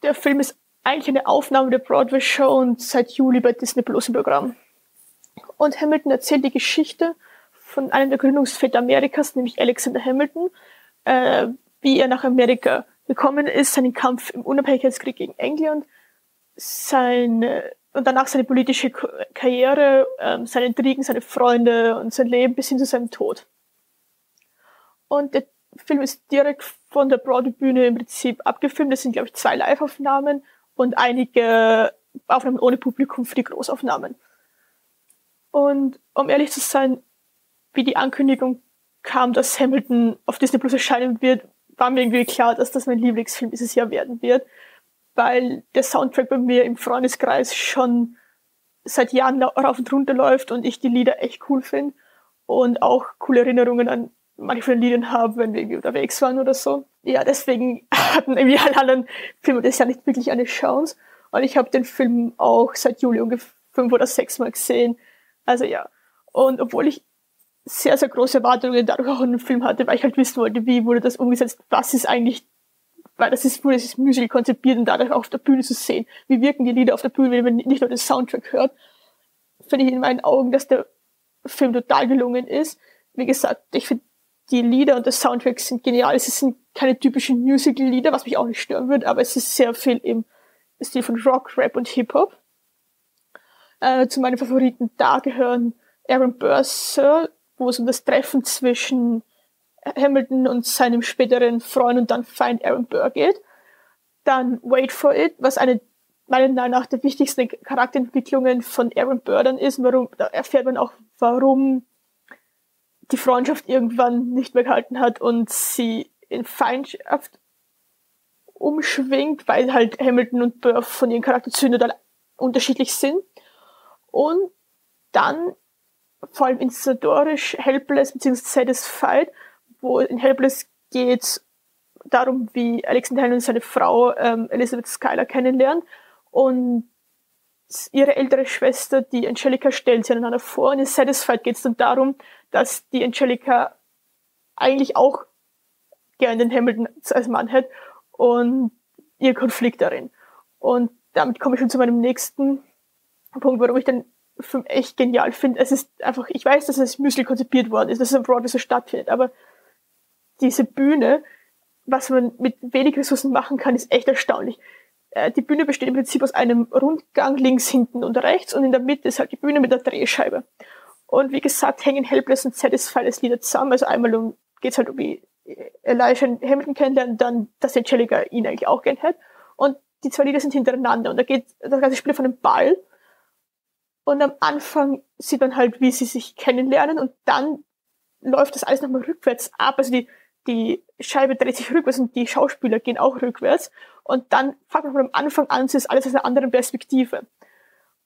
der Film ist eigentlich eine Aufnahme der Broadway-Show und seit Juli bei Disney Plus im Programm. Und Hamilton erzählt die Geschichte von einem der Gründungsväter Amerikas, nämlich Alexander Hamilton, äh, wie er nach Amerika gekommen ist, seinen Kampf im Unabhängigkeitskrieg gegen England, seine und danach seine politische Karriere, ähm, seine Intrigen, seine Freunde und sein Leben bis hin zu seinem Tod. Und der Film ist direkt von der Broadway-Bühne im Prinzip abgefilmt. Das sind, glaube ich, zwei Live-Aufnahmen und einige Aufnahmen ohne Publikum für die Großaufnahmen. Und um ehrlich zu sein, wie die Ankündigung kam, dass Hamilton auf Disney Plus erscheinen wird, war mir irgendwie klar, dass das mein Lieblingsfilm dieses Jahr werden wird weil der Soundtrack bei mir im Freundeskreis schon seit Jahren rauf und runter läuft und ich die Lieder echt cool finde und auch coole Erinnerungen an manche von den Liedern habe, wenn wir irgendwie unterwegs waren oder so. Ja, deswegen hatten irgendwie alle anderen Filme das ja nicht wirklich eine Chance. Und ich habe den Film auch seit Juli ungefähr fünf oder sechs Mal gesehen. Also ja. Und obwohl ich sehr, sehr große Erwartungen dadurch auch in den Film hatte, weil ich halt wissen wollte, wie wurde das umgesetzt, was ist eigentlich weil das ist, wurde dieses Musical konzipiert und dadurch auch auf der Bühne zu sehen. Wie wirken die Lieder auf der Bühne, wenn man nicht nur den Soundtrack hört, finde ich in meinen Augen, dass der Film total gelungen ist. Wie gesagt, ich finde die Lieder und der Soundtrack sind genial. Es sind keine typischen Musical-Lieder, was mich auch nicht stören würde, aber es ist sehr viel im Stil von Rock, Rap und Hip-Hop. Äh, zu meinen Favoriten da gehören Aaron Burr, Sir wo es um das Treffen zwischen Hamilton und seinem späteren Freund und dann Feind Aaron Burr geht. Dann Wait for It, was eine meiner Meinung nach der wichtigsten Charakterentwicklungen von Aaron Burr dann ist. Warum, da erfährt man auch, warum die Freundschaft irgendwann nicht mehr gehalten hat und sie in Feindschaft umschwingt, weil halt Hamilton und Burr von ihren Charakterzügen dann unterschiedlich sind. Und dann vor allem inszenatorisch Helpless bzw. Satisfied, wo in Helpless geht darum, wie Alexander Hamilton seine Frau ähm, Elizabeth Schuyler kennenlernt und ihre ältere Schwester, die Angelica, stellt sie einander vor und in Satisfied geht es dann darum, dass die Angelica eigentlich auch gerne den Hamilton als Mann hätte und ihr Konflikt darin. Und damit komme ich schon zu meinem nächsten Punkt, warum ich den Film echt genial finde. Es ist einfach, ich weiß, dass es Musical konzipiert worden ist, dass es im Broadway so stattfindet, aber diese Bühne, was man mit wenig Ressourcen machen kann, ist echt erstaunlich. Äh, die Bühne besteht im Prinzip aus einem Rundgang links, hinten und rechts und in der Mitte ist halt die Bühne mit der Drehscheibe. Und wie gesagt, hängen Helpless und Satisfied als Lieder zusammen. Also einmal um, geht's halt um die Elijah Hamilton kennenlernen, dann, dass Angelica ihn eigentlich auch gern hat. Und die zwei Lieder sind hintereinander und da geht das ganze Spiel von einem Ball. Und am Anfang sieht man halt, wie sie sich kennenlernen und dann läuft das alles nochmal rückwärts ab. Also die, die Scheibe dreht sich rückwärts und die Schauspieler gehen auch rückwärts. Und dann fängt man am Anfang an, ist alles aus einer anderen Perspektive.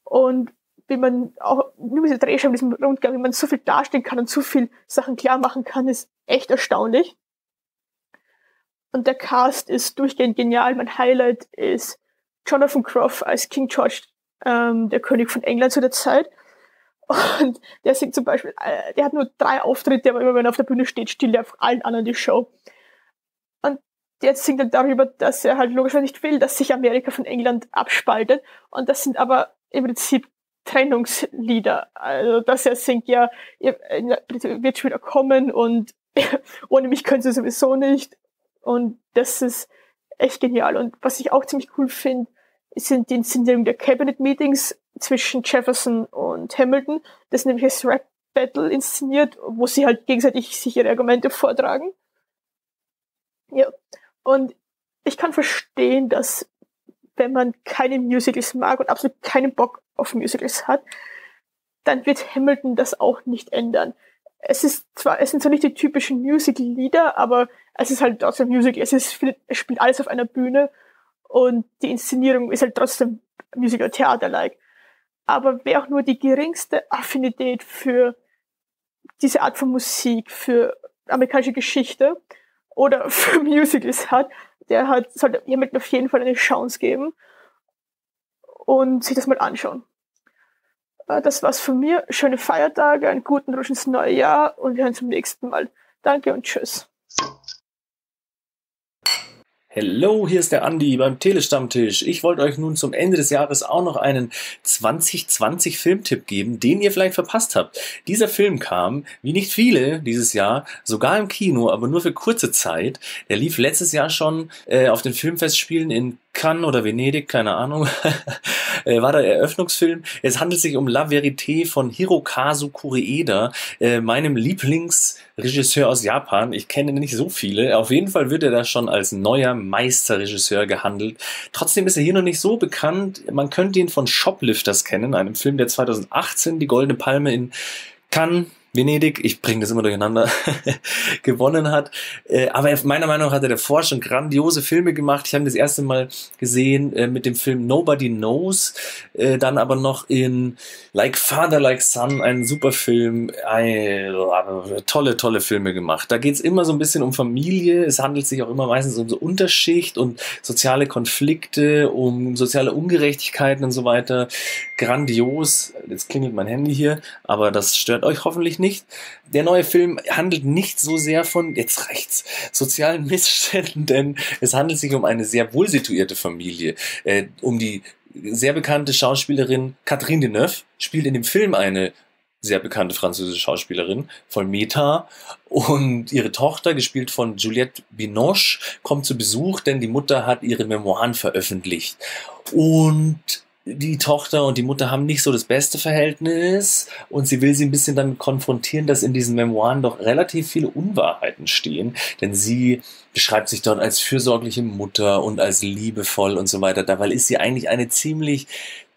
Und wie man auch nur mit dieser Drehscheibe, diesem Rundgang, wie man so viel darstellen kann und so viel Sachen klar machen kann, ist echt erstaunlich. Und der Cast ist durchgehend genial. Mein Highlight ist Jonathan Croft als King George, ähm, der König von England zu der Zeit. Und der singt zum Beispiel, äh, der hat nur drei Auftritte, aber immer wenn er auf der Bühne steht, stiehlt er auf allen anderen die Show. Und der singt dann darüber, dass er halt logischerweise nicht will, dass sich Amerika von England abspaltet. Und das sind aber im Prinzip Trennungslieder. Also, dass er singt, ja, ihr wird schon wieder kommen und ohne mich können sie sowieso nicht. Und das ist echt genial. Und was ich auch ziemlich cool finde, sind die Inszenierung der Cabinet Meetings zwischen Jefferson und Hamilton. Das nämlich als Rap Battle inszeniert, wo sie halt gegenseitig sich ihre Argumente vortragen. Ja. Und ich kann verstehen, dass wenn man keine Musicals mag und absolut keinen Bock auf Musicals hat, dann wird Hamilton das auch nicht ändern. Es ist zwar, es sind zwar nicht die typischen Musical-Lieder, aber es ist halt trotzdem Musical. Es ist, es spielt alles auf einer Bühne und die Inszenierung ist halt trotzdem Musical-Theater-like. Aber wer auch nur die geringste Affinität für diese Art von Musik, für amerikanische Geschichte oder für Musicals hat, der hat, sollte hiermit auf jeden Fall eine Chance geben und sich das mal anschauen. Äh, das war's von mir. Schöne Feiertage, einen guten Rutsch ins neue Jahr und wir hören zum nächsten Mal. Danke und tschüss. Hello, hier ist der Andi beim Telestammtisch. Ich wollte euch nun zum Ende des Jahres auch noch einen 2020 Filmtipp geben, den ihr vielleicht verpasst habt. Dieser Film kam, wie nicht viele dieses Jahr, sogar im Kino, aber nur für kurze Zeit. Der lief letztes Jahr schon äh, auf den Filmfestspielen in Cannes oder Venedig, keine Ahnung, äh, war der Eröffnungsfilm. Es handelt sich um La Verité von Hirokazu Koreeda, äh, meinem Lieblingsregisseur aus Japan. Ich kenne nicht so viele. Auf jeden Fall wird er da schon als neuer Meisterregisseur gehandelt. Trotzdem ist er hier noch nicht so bekannt. Man könnte ihn von Shoplifters kennen, einem Film, der 2018 die Goldene Palme in Cannes Venedig, ich bringe das immer durcheinander, gewonnen hat. Äh, aber meiner Meinung nach hat er davor schon grandiose Filme gemacht. Ich habe das erste Mal gesehen äh, mit dem Film Nobody Knows, äh, dann aber noch in Like Father, Like Son, ein super Film, tolle, tolle Filme gemacht. Da geht's immer so ein bisschen um Familie, es handelt sich auch immer meistens um so Unterschicht und soziale Konflikte, um soziale Ungerechtigkeiten und so weiter. Grandios. Jetzt klingelt mein Handy hier, aber das stört euch hoffentlich nicht nicht. Der neue Film handelt nicht so sehr von, jetzt reicht's, sozialen Missständen, denn es handelt sich um eine sehr wohlsituierte Familie, äh, um die sehr bekannte Schauspielerin Catherine Deneuve, spielt in dem Film eine sehr bekannte französische Schauspielerin von Meta und ihre Tochter, gespielt von Juliette Binoche, kommt zu Besuch, denn die Mutter hat ihre Memoiren veröffentlicht. Und die Tochter und die Mutter haben nicht so das beste Verhältnis und sie will sie ein bisschen damit konfrontieren, dass in diesen Memoiren doch relativ viele Unwahrheiten stehen, denn sie beschreibt sich dort als fürsorgliche Mutter und als liebevoll und so weiter. Dabei ist sie eigentlich eine ziemlich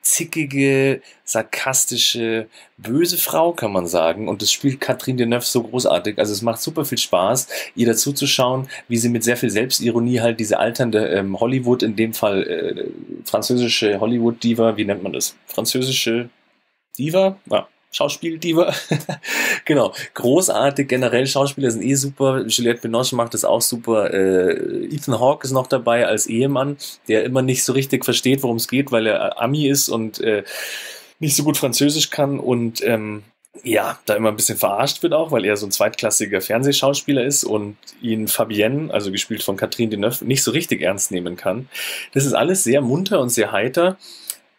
zickige, sarkastische, böse Frau, kann man sagen. Und das spielt Catherine Deneuve so großartig. Also es macht super viel Spaß, ihr dazu zu schauen, wie sie mit sehr viel Selbstironie halt diese alternde ähm, Hollywood, in dem Fall äh, französische Hollywood-Diva, wie nennt man das? Französische Diva? Ja, Schauspieldiva. genau. Großartig. Generell Schauspieler sind eh super. Juliette Binoche macht das auch super. Äh, Ethan Hawke ist noch dabei als Ehemann, der immer nicht so richtig versteht, worum es geht, weil er Ami ist und äh, nicht so gut Französisch kann und ähm, ja, da immer ein bisschen verarscht wird auch, weil er so ein zweitklassiger Fernsehschauspieler ist und ihn Fabienne, also gespielt von Catherine Deneuve, nicht so richtig ernst nehmen kann. Das ist alles sehr munter und sehr heiter.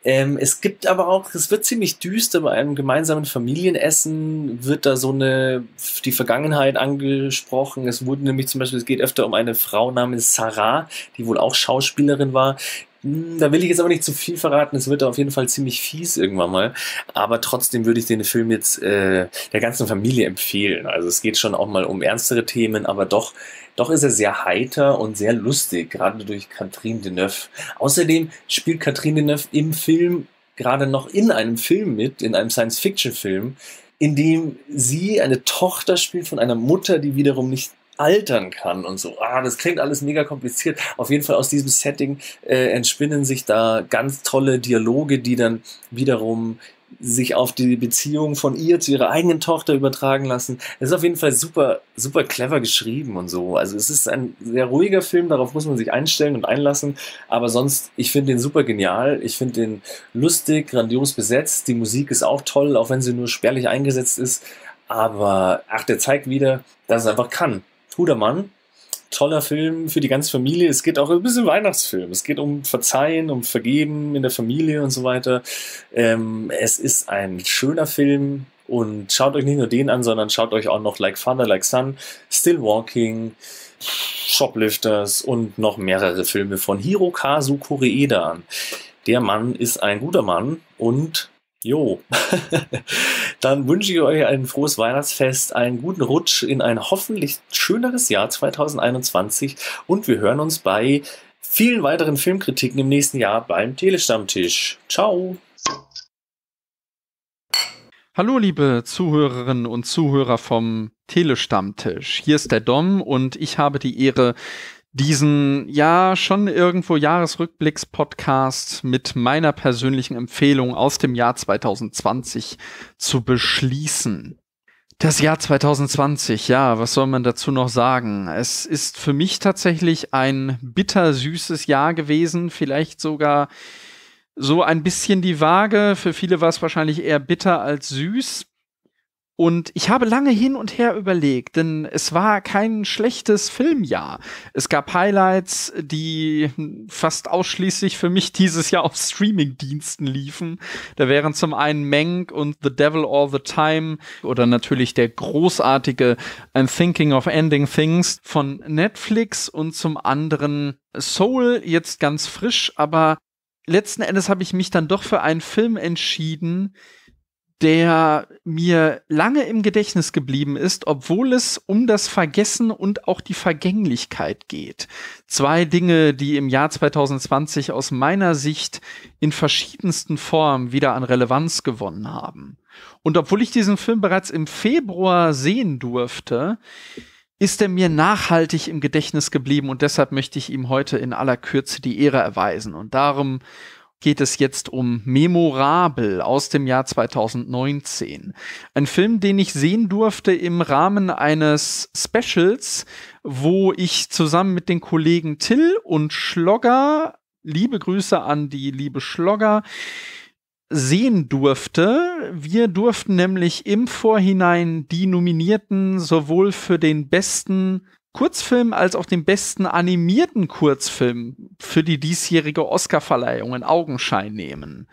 Ähm, es gibt aber auch, es wird ziemlich düster bei einem gemeinsamen Familienessen, wird da so eine, die Vergangenheit angesprochen. Es wurde nämlich zum Beispiel, es geht öfter um eine Frau namens Sarah, die wohl auch Schauspielerin war, da will ich jetzt aber nicht zu viel verraten. Es wird auf jeden Fall ziemlich fies irgendwann mal. Aber trotzdem würde ich den Film jetzt äh, der ganzen Familie empfehlen. Also es geht schon auch mal um ernstere Themen, aber doch, doch ist er sehr heiter und sehr lustig, gerade durch Catherine Deneuve. Außerdem spielt Catherine Deneuve im Film gerade noch in einem Film mit, in einem Science-Fiction-Film, in dem sie eine Tochter spielt von einer Mutter, die wiederum nicht altern kann und so. Ah, das klingt alles mega kompliziert. Auf jeden Fall aus diesem Setting äh, entspinnen sich da ganz tolle Dialoge, die dann wiederum sich auf die Beziehung von ihr zu ihrer eigenen Tochter übertragen lassen. Es ist auf jeden Fall super, super clever geschrieben und so. Also es ist ein sehr ruhiger Film, darauf muss man sich einstellen und einlassen. Aber sonst, ich finde den super genial. Ich finde den lustig, grandios besetzt. Die Musik ist auch toll, auch wenn sie nur spärlich eingesetzt ist. Aber ach, der zeigt wieder, dass es einfach kann guter Mann. Toller Film für die ganze Familie. Es geht auch ein bisschen Weihnachtsfilm. Es geht um Verzeihen, um Vergeben in der Familie und so weiter. Ähm, es ist ein schöner Film und schaut euch nicht nur den an, sondern schaut euch auch noch Like Father, Like Son, Still Walking, Shoplifters und noch mehrere Filme von Hirokazu Koreeda an. Der Mann ist ein guter Mann und Jo, dann wünsche ich euch ein frohes Weihnachtsfest, einen guten Rutsch in ein hoffentlich schöneres Jahr 2021 und wir hören uns bei vielen weiteren Filmkritiken im nächsten Jahr beim Telestammtisch. Ciao! Hallo liebe Zuhörerinnen und Zuhörer vom Telestammtisch. Hier ist der Dom und ich habe die Ehre, diesen ja schon irgendwo Jahresrückblicks-Podcast mit meiner persönlichen Empfehlung aus dem Jahr 2020 zu beschließen. Das Jahr 2020, ja, was soll man dazu noch sagen? Es ist für mich tatsächlich ein bittersüßes Jahr gewesen, vielleicht sogar so ein bisschen die Waage. Für viele war es wahrscheinlich eher bitter als süß. Und ich habe lange hin und her überlegt, denn es war kein schlechtes Filmjahr. Es gab Highlights, die fast ausschließlich für mich dieses Jahr auf Streamingdiensten liefen. Da wären zum einen Mank und The Devil All the Time oder natürlich der großartige I'm Thinking of Ending Things von Netflix und zum anderen Soul, jetzt ganz frisch, aber letzten Endes habe ich mich dann doch für einen Film entschieden, der mir lange im Gedächtnis geblieben ist, obwohl es um das Vergessen und auch die Vergänglichkeit geht. Zwei Dinge, die im Jahr 2020 aus meiner Sicht in verschiedensten Formen wieder an Relevanz gewonnen haben. Und obwohl ich diesen Film bereits im Februar sehen durfte, ist er mir nachhaltig im Gedächtnis geblieben und deshalb möchte ich ihm heute in aller Kürze die Ehre erweisen. Und darum geht es jetzt um Memorabel aus dem Jahr 2019. Ein Film, den ich sehen durfte im Rahmen eines Specials, wo ich zusammen mit den Kollegen Till und Schlogger, liebe Grüße an die liebe Schlogger, sehen durfte. Wir durften nämlich im Vorhinein die Nominierten sowohl für den besten Kurzfilm als auch den besten animierten Kurzfilm für die diesjährige Oscarverleihung in Augenschein nehmen.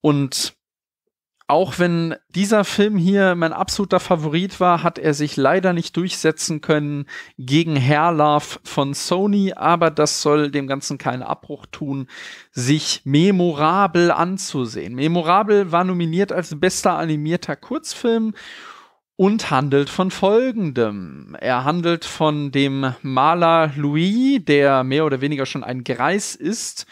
Und auch wenn dieser Film hier mein absoluter Favorit war, hat er sich leider nicht durchsetzen können gegen Hair Love von Sony, aber das soll dem Ganzen keinen Abbruch tun, sich memorabel anzusehen. Memorabel war nominiert als bester animierter Kurzfilm und handelt von folgendem. Er handelt von dem Maler Louis, der mehr oder weniger schon ein Greis ist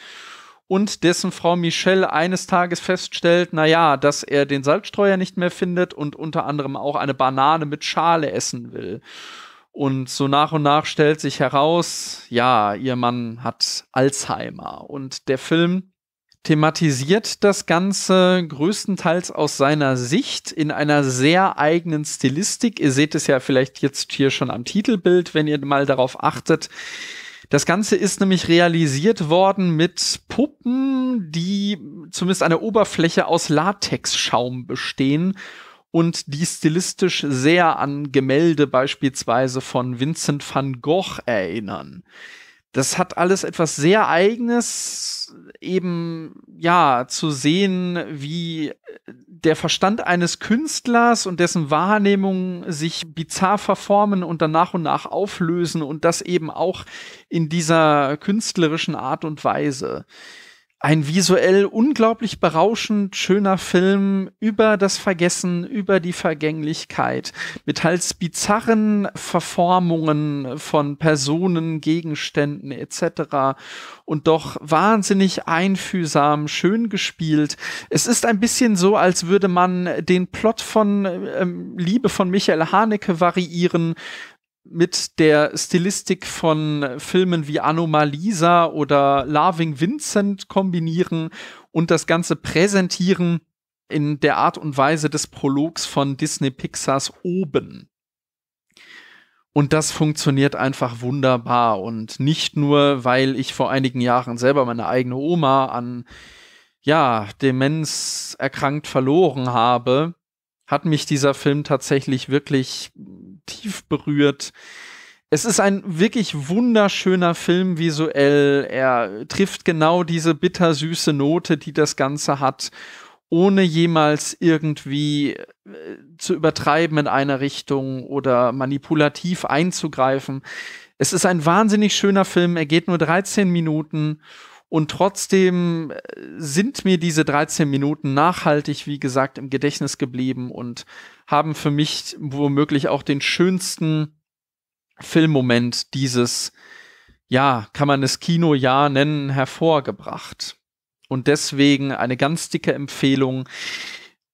und dessen Frau Michelle eines Tages feststellt, naja, dass er den Salzstreuer nicht mehr findet und unter anderem auch eine Banane mit Schale essen will. Und so nach und nach stellt sich heraus, ja, ihr Mann hat Alzheimer. Und der Film thematisiert das Ganze größtenteils aus seiner Sicht in einer sehr eigenen Stilistik. Ihr seht es ja vielleicht jetzt hier schon am Titelbild, wenn ihr mal darauf achtet. Das Ganze ist nämlich realisiert worden mit Puppen, die zumindest eine Oberfläche aus Latexschaum bestehen und die stilistisch sehr an Gemälde beispielsweise von Vincent van Gogh erinnern. Das hat alles etwas sehr eigenes, eben ja zu sehen, wie der Verstand eines Künstlers und dessen Wahrnehmungen sich bizarr verformen und dann nach und nach auflösen und das eben auch in dieser künstlerischen Art und Weise ein visuell unglaublich berauschend schöner Film über das Vergessen, über die Vergänglichkeit, mit halt bizarren Verformungen von Personen, Gegenständen etc. und doch wahnsinnig einfühlsam, schön gespielt. Es ist ein bisschen so, als würde man den Plot von ähm, Liebe von Michael Haneke variieren, mit der Stilistik von Filmen wie Anomalisa oder Loving Vincent kombinieren und das Ganze präsentieren in der Art und Weise des Prologs von Disney Pixars oben. Und das funktioniert einfach wunderbar. Und nicht nur, weil ich vor einigen Jahren selber meine eigene Oma an, ja, Demenz erkrankt verloren habe, hat mich dieser Film tatsächlich wirklich tief berührt. Es ist ein wirklich wunderschöner Film visuell. Er trifft genau diese bittersüße Note, die das Ganze hat, ohne jemals irgendwie äh, zu übertreiben in einer Richtung oder manipulativ einzugreifen. Es ist ein wahnsinnig schöner Film. Er geht nur 13 Minuten und trotzdem äh, sind mir diese 13 Minuten nachhaltig, wie gesagt, im Gedächtnis geblieben und haben für mich womöglich auch den schönsten Filmmoment dieses, ja, kann man es Kinojahr nennen, hervorgebracht. Und deswegen eine ganz dicke Empfehlung.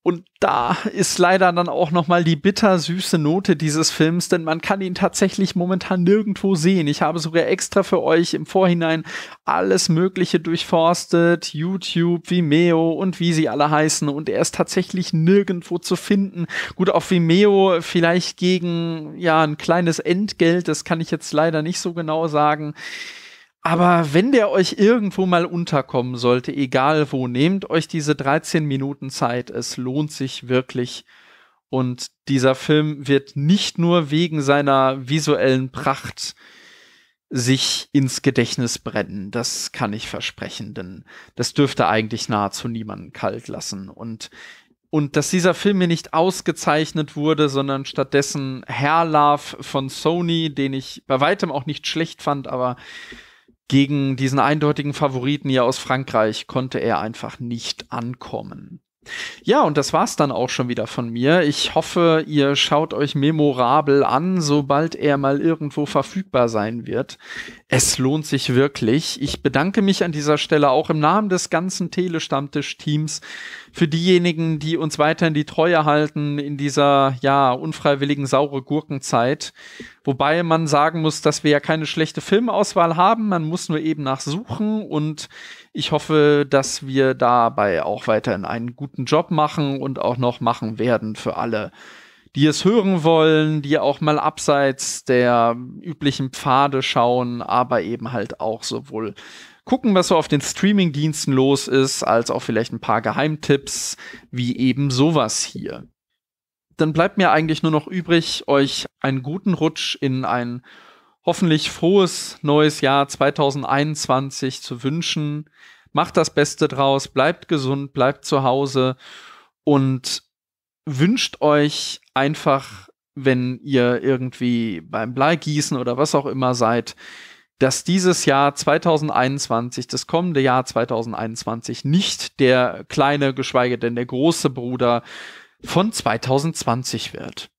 Und da ist leider dann auch noch mal die bittersüße Note dieses Films, denn man kann ihn tatsächlich momentan nirgendwo sehen. Ich habe sogar extra für euch im Vorhinein alles Mögliche durchforstet, YouTube, Vimeo und wie sie alle heißen und er ist tatsächlich nirgendwo zu finden. Gut, auf Vimeo vielleicht gegen ja ein kleines Entgelt, das kann ich jetzt leider nicht so genau sagen. Aber wenn der euch irgendwo mal unterkommen sollte, egal wo, nehmt euch diese 13 Minuten Zeit. Es lohnt sich wirklich. Und dieser Film wird nicht nur wegen seiner visuellen Pracht sich ins Gedächtnis brennen. Das kann ich versprechen, denn das dürfte eigentlich nahezu niemanden kalt lassen. Und, und dass dieser Film mir nicht ausgezeichnet wurde, sondern stattdessen Hair Love von Sony, den ich bei weitem auch nicht schlecht fand, aber gegen diesen eindeutigen Favoriten hier aus Frankreich konnte er einfach nicht ankommen. Ja, und das war's dann auch schon wieder von mir. Ich hoffe, ihr schaut euch memorabel an, sobald er mal irgendwo verfügbar sein wird. Es lohnt sich wirklich. Ich bedanke mich an dieser Stelle auch im Namen des ganzen Telestammtisch-Teams für diejenigen, die uns weiterhin die Treue halten in dieser, ja, unfreiwilligen saure Gurkenzeit. Wobei man sagen muss, dass wir ja keine schlechte Filmauswahl haben. Man muss nur eben nachsuchen und ich hoffe, dass wir dabei auch weiterhin einen guten Job machen und auch noch machen werden für alle, die es hören wollen, die auch mal abseits der üblichen Pfade schauen, aber eben halt auch sowohl gucken, was so auf den Streaming-Diensten los ist, als auch vielleicht ein paar Geheimtipps, wie eben sowas hier. Dann bleibt mir eigentlich nur noch übrig, euch einen guten Rutsch in ein hoffentlich frohes neues Jahr 2021 zu wünschen. Macht das Beste draus, bleibt gesund, bleibt zu Hause und wünscht euch einfach, wenn ihr irgendwie beim Bleigießen oder was auch immer seid, dass dieses Jahr 2021, das kommende Jahr 2021, nicht der kleine, geschweige denn der große Bruder von 2020 wird.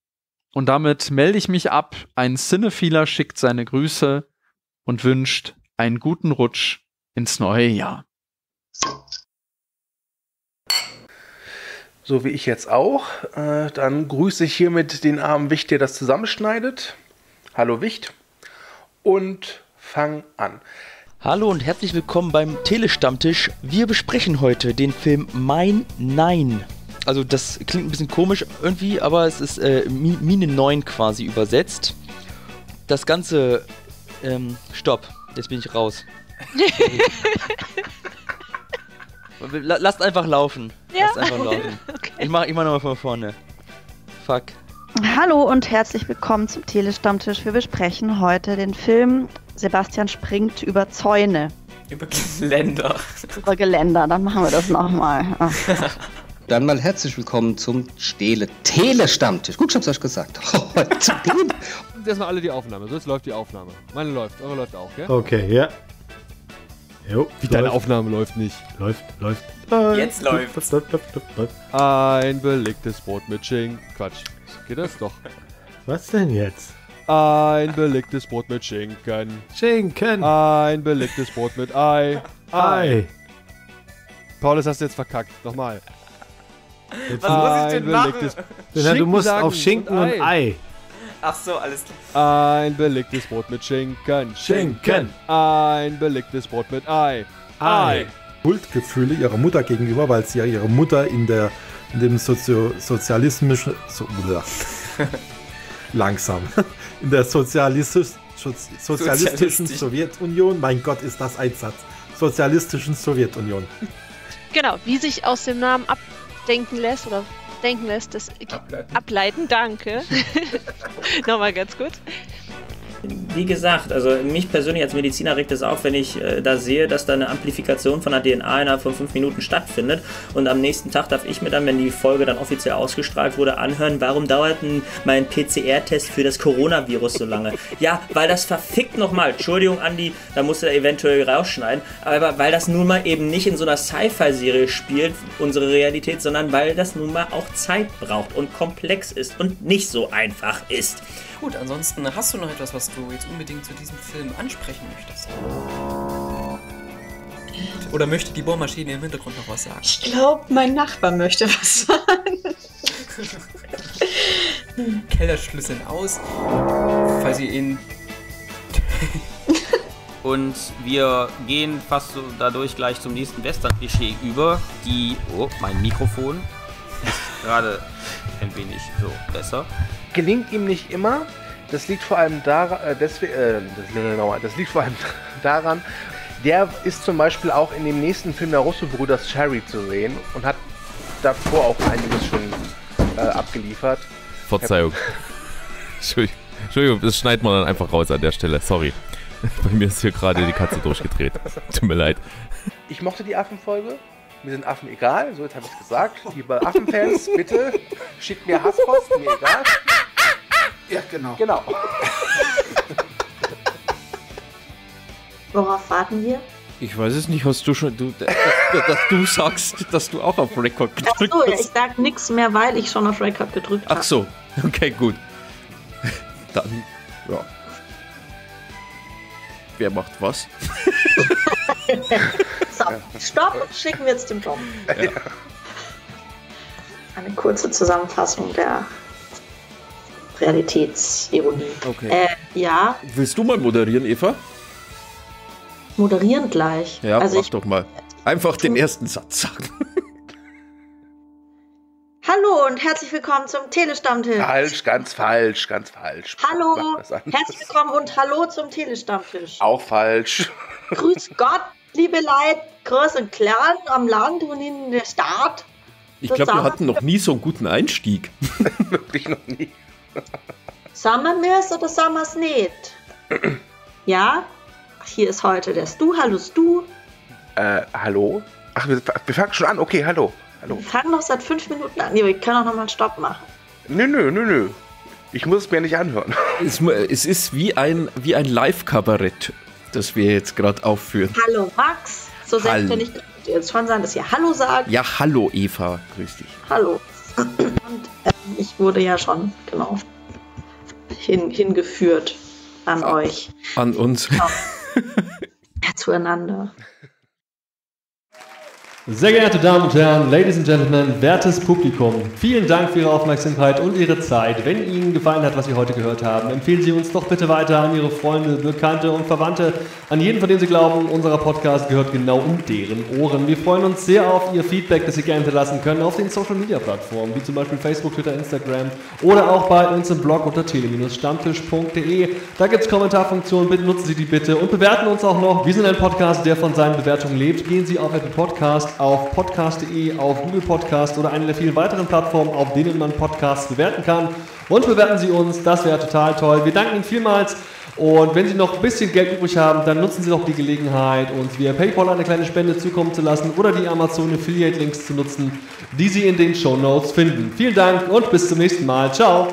Und damit melde ich mich ab. Ein Cinephiler schickt seine Grüße und wünscht einen guten Rutsch ins neue Jahr. So wie ich jetzt auch. Äh, dann grüße ich hiermit den armen Wicht, der das zusammenschneidet. Hallo Wicht. Und fang an. Hallo und herzlich willkommen beim Telestammtisch. Wir besprechen heute den Film Mein Nein. Also das klingt ein bisschen komisch irgendwie, aber es ist äh, Mine 9 quasi übersetzt. Das Ganze... Ähm, stopp. Jetzt bin ich raus. Lasst einfach laufen. Ja. Lasst einfach laufen. Okay. Ich mach, ich mach nochmal von vorne. Fuck. Hallo und herzlich willkommen zum Telestammtisch. Wir besprechen heute den Film Sebastian springt über Zäune. Über Geländer. Über Geländer, dann machen wir das nochmal. Dann mal herzlich willkommen zum Stele Telestammtisch. Gut, ich hab's euch gesagt. Erstmal alle die Aufnahme. So, jetzt läuft die Aufnahme. Meine läuft, eure läuft auch, gell? Okay, ja. Jo, Wie deine Aufnahme läuft nicht. Läuft, läuft. Jetzt läuft's. Läuft, läuft, läuft, läuft. Ein belegtes Brot mit Schinken. Quatsch. Geht das doch? Was denn jetzt? Ein belegtes Brot mit Schinken. Schinken. Ein belegtes Brot mit Ei. Ei. Paul, das hast du jetzt verkackt. Nochmal. Was muss ich denn machen? Ja, du musst sagen auf Schinken und Ei. Ach so, alles klar. Ein belegtes Brot mit Schinken. Schinken. Ein belegtes Brot mit Ei. Ei. Schuldgefühle ihrer Mutter gegenüber, weil sie ja ihre Mutter in der in dem Sozio sozialismischen so, langsam in der sozialistisch, Sozi- sozialistischen Sozialistisch. Sowjetunion. Mein Gott, ist das ein Satz. Sozialistischen Sowjetunion. Genau, wie sich aus dem Namen abdenken lässt oder denken lässt, das Ableiten. ableiten danke. Nochmal ganz kurz. Wie gesagt, also mich persönlich als Mediziner regt es auf, wenn ich äh, da sehe, dass da eine Amplifikation von der DNA innerhalb von fünf Minuten stattfindet und am nächsten Tag darf ich mir dann, wenn die Folge dann offiziell ausgestrahlt wurde, anhören, warum dauert denn mein PCR-Test für das Coronavirus so lange? ja, weil das verfickt nochmal, Entschuldigung Andi, da musst du da eventuell rausschneiden, aber weil das nun mal eben nicht in so einer Sci-Fi-Serie spielt, unsere Realität, sondern weil das nun mal auch Zeit braucht und komplex ist und nicht so einfach ist. Gut, ansonsten hast du noch etwas, was du jetzt unbedingt zu diesem Film ansprechen möchtest? Oder möchte die Bohrmaschine im Hintergrund noch was sagen? Ich glaube, mein Nachbar möchte was sagen. Kellerschlüsseln aus. Falls ihr ihn. Und wir gehen fast so dadurch gleich zum nächsten Western-Klischee über. Die. Oh, mein Mikrofon ist gerade ein wenig so besser. Gelingt ihm nicht immer. Das liegt vor allem daran, äh, deswegen, äh, das, liegt vor allem daran, der ist zum Beispiel auch in dem nächsten Film der Russo-Brüders Cherry zu sehen und hat davor auch einiges schon äh, abgeliefert. Verzeihung. Entschuldigung, Entschuldigung, das schneidet man dann einfach raus an der Stelle. Sorry. Bei mir ist hier gerade die Katze durchgedreht. Tut mir leid. Ich mochte die Affenfolge. Mir sind Affen egal, so jetzt habe ich gesagt. Liebe Affenfans, bitte schickt mir Hasspost, mir egal. Ja, genau. Genau. Worauf warten wir? Ich weiß es nicht, hast du schon, du, dass, dass du sagst, dass du auch auf Record Ach gedrückt so, ja, ich hast. sag nichts mehr, weil ich schon auf Record gedrückt habe. Ach so, okay, gut. Dann, ja. Wer macht was? So, stopp, schicken wir jetzt dem Tom. Eine kurze Zusammenfassung der Realitätsironie. Okay. Äh, ja, Willst du mal moderieren, Eva? moderieren gleich. Ja, also mach ich, doch mal. Einfach den ersten Satz sagen. Hallo und herzlich willkommen zum Telestammtisch. Falsch, ganz falsch, ganz falsch. Hallo, herzlich willkommen und hallo zum Telestammtisch. Auch falsch. Grüß Gott, liebe Leute, groß und klein am Land und in der Stadt. Ich glaube, wir hatten noch nie so einen guten Einstieg. Wirklich noch nie. Sagen wir es oder sagen wir es nicht? ja? Hier ist heute der Stu. Hallo Stu. Äh, hallo? Ach, wir, wir fangen schon an. Okay, hallo. Wir fangen noch seit fünf Minuten an. Nee, wir können auch nochmal einen Stopp machen. Nö, nö, nö, nö. Ich muss es mir nicht anhören. Es, es ist wie ein, wie ein Live-Kabarett, das wir jetzt gerade aufführen. Hallo Max. So Hallo. selbstständig jetzt schon sagen, dass ihr Hallo sagt. Ja, hallo Eva, grüß dich. Hallo. Und ähm, ich wurde ja schon, genau, hin, hingeführt an euch. An uns. Ja, zueinander. Sehr geehrte Damen und Herren, Ladies and Gentlemen, wertes Publikum, vielen Dank für Ihre Aufmerksamkeit und Ihre Zeit. Wenn Ihnen gefallen hat, was Sie heute gehört haben, empfehlen Sie uns doch bitte weiter an Ihre Freunde, Bekannte und Verwandte, an jeden, von dem Sie glauben, unser Podcast gehört genau in deren Ohren. Wir freuen uns sehr auf Ihr Feedback, das Sie gerne hinterlassen können auf den Social Media Plattformen, wie zum Beispiel Facebook, Twitter, Instagram oder auch bei uns im Blog unter tele-stammtisch.de. Da gibt es Kommentarfunktionen, bitte nutzen Sie die bitte und bewerten uns auch noch. Wir sind ein Podcast, der von seinen Bewertungen lebt. Gehen Sie auf Apple Podcast, auf podcast.de, auf Google Podcast oder eine der vielen weiteren Plattformen, auf denen man Podcasts bewerten kann. Und bewerten Sie uns, das wäre total toll. Wir danken Ihnen vielmals. Und wenn Sie noch ein bisschen Geld übrig haben, dann nutzen Sie doch die Gelegenheit, uns via PayPal eine kleine Spende zukommen zu lassen oder die Amazon Affiliate Links zu nutzen, die Sie in den Show Notes finden. Vielen Dank und bis zum nächsten Mal. Ciao.